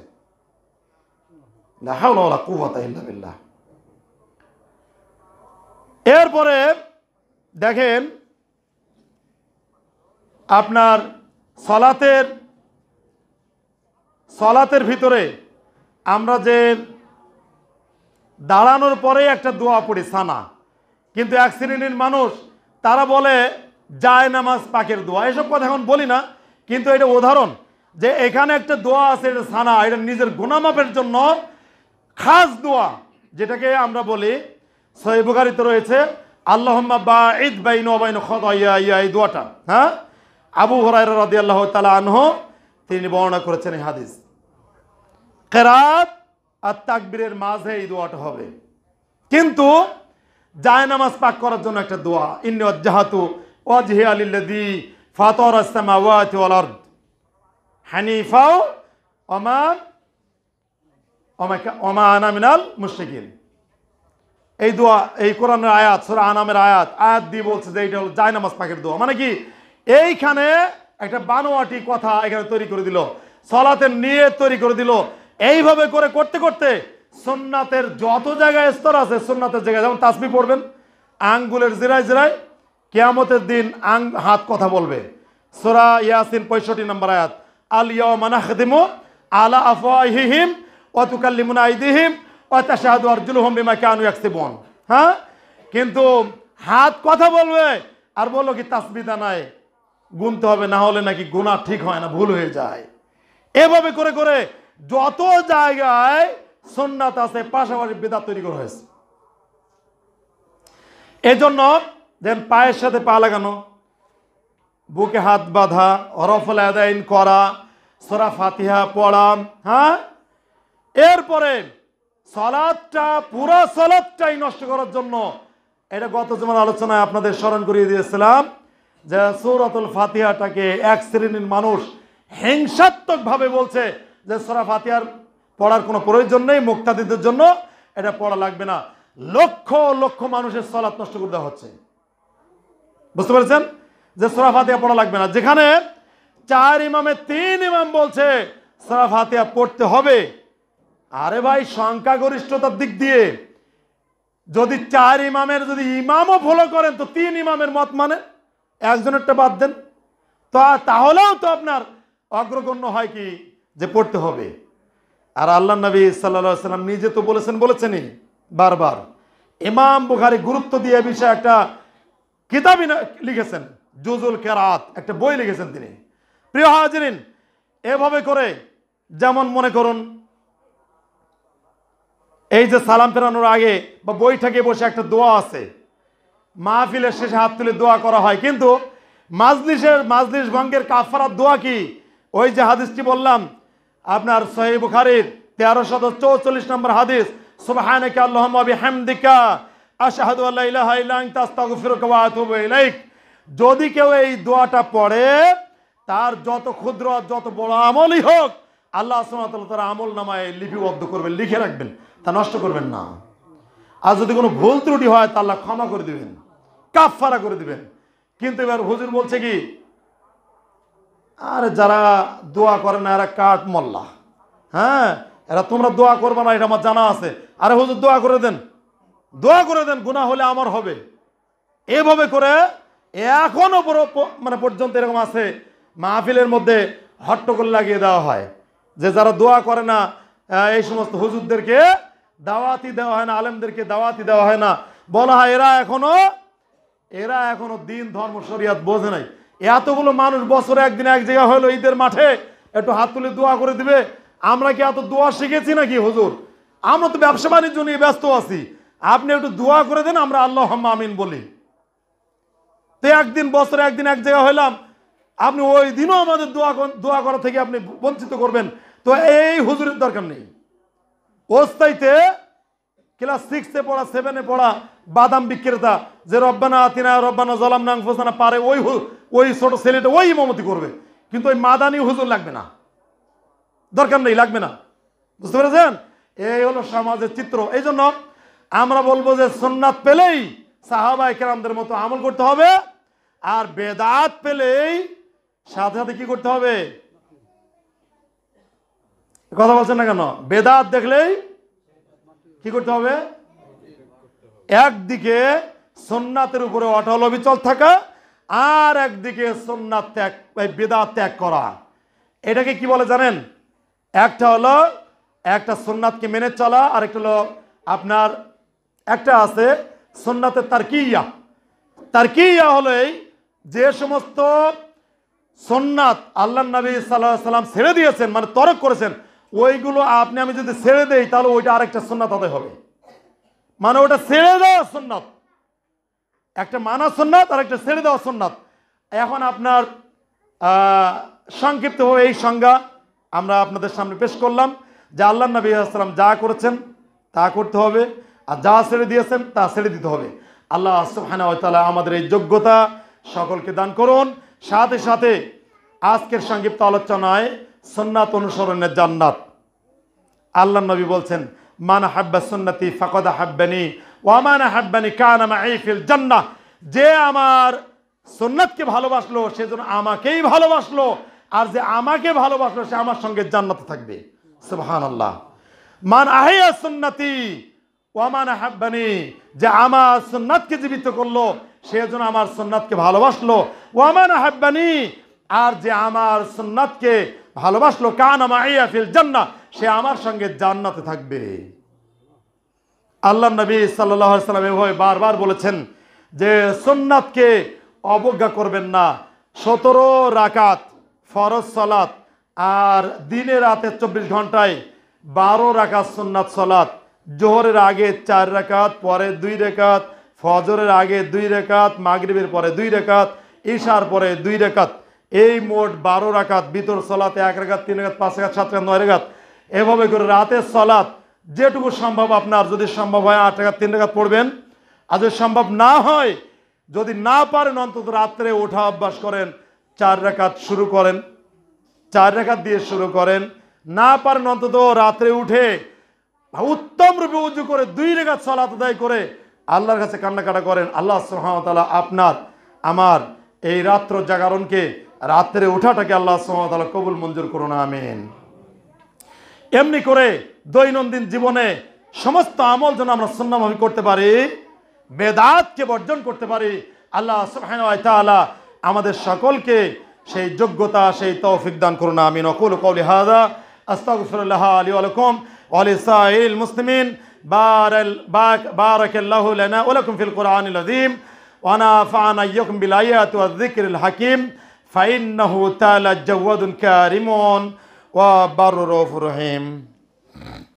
এরপরে দেখেন, আপনার সলাতের সলাতের ভিতরে আমরা যে দাঁড়ানোর পরে একটা দোয়া পড়ি, সানা। কিন্তু এক শ্রেণির মানুষ, তারা বলে, যায় নামাজ পাকের দোয়া। এসব কথা এখন বলি না, কিন্তু এটা উদাহরণ যে এখানে একটা দোয়া আছে, এটা সানা, এটা নিজের গুণামাপের জন্য খাস দোয়া, যেটাকে আমরা বলি সহি বুখারিতে রয়েছে, আল্লাহম্মা বা ঈদ বাইন খদাইয়া ইয়া এই দোয়াটা হ্যাঁ? আবু হরাইরা রাদিয়াল্লাহু তাআলা আনহু, তিনি বর্ণনা করেছেন এই হাদিস। কেরাত আর তাকবীরের মাঝে এই দোয়াটা হবে। কিন্তু জায় নামাজ পাক করার জন্য একটা দোয়া। ইন্নি ওয়াজ্জাহাতু ওয়াজহি আলিল্লাযী ফাতার আস-সামাওয়াতি ওয়াল আরদ। হানিফা ওমা, ওমাকা- ওমা আনা মিনাল মুশরিকিন। এই দোয়া, এই কোরআনের আয়াত, সূরা আনামের আয়াত আয়াত দিয়ে বলছে যে এইটা হলো জায় নামাজ পাকের দোয়া। মানে কি? এইখানে একটা বানোয়াটি কথা এখানে তৈরি করে দিল। সলাতের নিয়ে তৈরি করে দিল। এইভাবে করে করতে করতে সোননাথের যত জায়গায় স্তর আছে সোননাথের জায়গায়, যেমন তাসবি পড়বেন, আঙ্গুলের জিরায় জিরায় কেয়ামতের দিন আং, হাত কথা বলবে। সোরা ইয়াসিন পঁয়ষট্টি নম্বর আয়াত আল ইয়ামানাহদিমু আলা আফওয়াহিহিম ওয়া তুকাল্লিমুনা আইদিহিম ওয়া তাশহাদু আরজুলুহুম বিমা কানু ইয়াকসিবুন। হ্যাঁ? কিন্তু হাত কথা বলবে আর বলল কি তাসবিদা নাই, গুনতে হবে, না হলে নাকি গুনাহ ঠিক হয় না, ভুল হয়ে যায়। এভাবে করে করে যত জায়গায় সন্ন্যাত আছে, পাশাপাশি বেদাত তৈরি করা হয়েছে। এজন্য যেন পায়ের সাথে পা লাগানো, বুকে হাত বাঁধা, হরফল আদাইন করা, সোরা ফাতিহা পড়া হ্যাঁ? এরপরে সলাদটা, পুরো সলাদটাই নষ্ট করার জন্য এটা গত যেমন আলোচনায় আপনাদের স্মরণ করিয়ে দিয়েছিলাম যে সৌরাতুল ফাতিহাটাকে এক শ্রেণির মানুষ হিংসাত্মকভাবে বলছে যে সোরা ফাতিহার পড়ার কোনো প্রয়োজন নেই, মুক্তাদিদের জন্য এটা পড়া লাগবে না। লক্ষ লক্ষ মানুষের সলাৎ নষ্ট করে দেওয়া হচ্ছে। বুঝতে পেরেছেন? যে সোরা ফাতিহা পড়া লাগবে না। যেখানে চার ইমামে তিন ইমাম বলছে, সোরা ফাতিহা পড়তে হবে। আরে ভাই, সংখ্যাগরিষ্ঠতার দিক দিয়ে যদি চার ইমামের যদি ইমামও ফলো করেন, তো তিন ইমামের মত মানে? একজনেরটা বাদ দেন। তো তাহলেও তো আপনার অগ্রগণ্য হয় কি? যে পড়তে হবে। আর আল্লাহ নবী সাল্লা সাল্লাম নিজে তো বলেছেন, বলেছেনই বারবার। ইমাম বুখারি গুরুত্ব দিয়ে বিষয়ে একটা কিতাবই লিখেছেন জুজুল কেরাত, একটা বই লিখেছেন তিনি। প্রিয় হাজিরিন, এভাবে করে যেমন মনে করুন, এই যে সালাম ফেরানোর আগে বা বৈঠকে বসে একটা দোয়া আছে, মাহফিলের শেষে হাত তুলে দোয়া করা হয়, কিন্তু মাজলিসের, মাজলিস ভঙ্গের কাফারার দোয়া কি? ওই যে হাদিসটি বললাম আপনার সহি বুখারির তেরো শত চৌচল্লিশ নম্বর হাদিস। সুবহানাকা আল্লাহুম্মা বিহামদিকা, আশহাদু আল্লা ইলাহা ইল্লা আনতা, আস্তাগফিরুকা ওয়া আতুবু ইলাইক। যদি কেউ এই দোয়াটা পড়ে, তার যত ক্ষুদ্র যত বড় আমলই হোক, আল্লাহ তার আমল নামায় লিপিবদ্ধ করবেন, লিখে রাখবেন, তা নষ্ট করবেন না। আর যদি কোনো ভুল ত্রুটি হয়, তা আল্লাহ ক্ষমা করে দিবেন, কাফফারা করে দিবেন। কিন্তু এবার হুজুর বলছে কি আরে যারা দোয়া করে না, এরা কাঠ মোল্লা। হ্যাঁ? এরা তোমরা দোয়া করবে না, এটা আমার জানা আছে। আরে হুজুর, দোয়া করে দেন। দোয়া করে দেন, গুনাহ হলে আমার হবে। এভাবে করে এখনও পুরো- মানে পর্যন্ত এরকম আছে, মাহফিলের মধ্যে হট্টগোল লাগিয়ে দেওয়া হয়। যে যারা দোয়া করে না এই সমস্ত হুজুরদেরকে দাওয়াতি দেওয়া হয় না, আলেমদেরকে দাওয়াতি দেওয়া হয় না। বলা হয়, এরা এখনও এরা এখনও দিন, ধর্ম, শরিয়াত বোঝে নাই। এতগুলো মানুষ বছরে একদিন এক জায়গা হলো ঈদের মাঠে, একটু হাত তুলে দোয়া করে দিবে। আমরা কি এত দোয়া শিখেছি নাকি, হুজুর? আমরা তো ব্যবসা বাণিজ্য নিয়ে ব্যস্ত আছি। আপনি একটু দোয়া করে দেন, আমরা আল্লাহ আমিন বলি। তো একদিন, বছরে একদিন এক জায়গা হইলাম, আপনি ওই দিনও আমাদের দোয়া দোয়া করা থেকে আপনি বঞ্চিত করবেন। তো এই হুজুরের দরকার নেই। ওস্তাইতে ক্লাস সিক্সে পড়া সেভেনে পড়া বাদাম বিক্রেতা, যে রব্বানা আতিনা, রব্বানা জলাম নাং ফোসানা পারে, ওই ওই ছোট ছেলেটা ওই ইমামতি করবে। কিন্তু ওই মাদানি হুজুর লাগবে না। দরকার নেই, লাগবে না। বুঝতে পেরেছেন? এই হলো সমাজের চিত্র। এই জন্য আমরা বলব যে সোননাথ পেলেই সাহাবাই কেরামদের মতো আমল করতে হবে, আর বেদাত পেলেই সাথে সাথে কি করতে হবে? কথা বলছেন না কেন? বেদাত দেখলেই কি করতে হবে? একদিকে সোননাথের উপরে অটল অবিচল থাকা আর একদিকে সোননাথ ত্যাগ বেদাত ত্যাগ করা। এটাকে কি বলে জানেন? একটা হলো একটা সোননাথকে মেনে চলা আর একটা হলো আপনার একটা আছে সোননাথের তারকিয়া। তারকিয়া হলো এই যে সমস্ত সোননাথ আল্লাহ নবী সাল্লাহ সাল্লাম ছেড়ে দিয়েছেন মানে তরক করেছেন, ওইগুলো আপনি, আমি যদি ছেড়ে দেই, তাহলে ওইটা আরেকটা সোননাথ হবে। মানে ওটা ছেড়ে দেওয়া সোননাথ একটা মানা সোননাথ আর একটা ছেড়ে দেওয়া সোননাথ এখন আপনার সংক্ষিপ্তভাবে এই সংজ্ঞা আমরা আপনাদের সামনে পেশ করলাম। যে আল্লাহ নবী আসসালাম যা করেছেন, তা করতে হবে। আর যা ছেড়ে দিয়েছেন, তা ছেড়ে দিতে হবে। আল্লাহ ওয়া আমাদের এই যোগ্যতা সকলকে দান করুন। সাথে সাথে আজকের সংক্ষিপ্ত আলোচনায় সুন্নাত অনুসরণের জান্নাত। আল্লাহ নবী বলছেন মান হাব্বা সুন্নতি ফাকদ হাব্বানি ওয়ামান হাব্বানি কান মাই ফিল জান্নাহ। যে আমার সুন্নাতকে ভালোবাসলো, সে যেন আমাকেই ভালোবাসলো। আর যে আমাকে ভালোবাসলো, সে আমার সঙ্গে জান্নাতে থাকবে। সুবহানাল্লাহ। মান আহিয়া সুন্নতি ওয়ামান হাব্বানি যে আমার সুন্নাতকে জীবিত করল, সে যেন আমার সুন্নাতকে ভালোবাসলো। ওয়ামান হাব্বানি আর যে আমার সুন্নাতকে ভালোবাসলো, কান মাইয়া ফিল জান্নাহ। সে আমার সঙ্গে জান্নাতে থাকবে। আল্লাহ নবী সাল্লাম এভাবে বারবার বলেছেন যে সোননাথকে অবজ্ঞা করবেন না। সতেরো রাকাত ফরজ সলাত আর দিনে রাতে চব্বিশ ঘন্টায় বারো রাকাত সোননাথ সলাত। জোহরের আগে চার রাকাত, পরে দুই রেখাত ফজরের আগে দুই রেখাত মাগরিবের পরে দুই রেখাত ঈশার পরে দুই রেখাত এই মোট বারো রাকাত, বিতর সলাতে এক রেখাত তিন রেখাত পাঁচ রেখাত সাত রেখাত নয় রেখাত এভাবে করে রাতের সলাত যেটুকু সম্ভব আপনার, যদি সম্ভব হয় আট টাকা তিন টাকা পড়বেন। আর যদি সম্ভব না হয়, যদি না পারেন, অন্তত রাত্রে ওঠা অভ্যাস করেন, চার রেখাত শুরু করেন। চার রেখাত দিয়ে শুরু করেন। না পারেন, অন্তত রাত্রে উঠে উত্তম রূপে উঁচু করে দুই রেখাত সলাত আদায় করে আল্লাহর কাছে কান্নাকাটা করেন। আল্লাহ সুহামতাল্লাহ আপনার, আমার এই রাত্র জাগরণকে, রাত্রে ওঠাটাকে আল্লাহ সুহামতাল্লাহ কবুল মঞ্জুর করুন, আমিন। এমনি করে দৈনন্দিন জীবনে সমস্ত আমল যেন আমরা সুন্নাভাবে করতে পারি, বেদাতকে বর্জন করতে পারি, আল্লাহ ওয়া আমাদের সকলকে সেই যোগ্যতা, সেই তৌফিক দান করুন, আমিন। অকুল কওলি হাযা, আস্তাগফিরুল্লাহ লি ওয়া লাকুম ওয়া লিসাইল মুসলিমিন। বারাল, বাক, বারাকাল্লাহু লানা ওয়া লাকুম ফিল কুরআনিল আযীম। ওয়া নাফা'না ইয়্যাকুম বিল আয়াতি ওয়াজ যিকরিল হাকীম ফাইন্নাহু তাআলা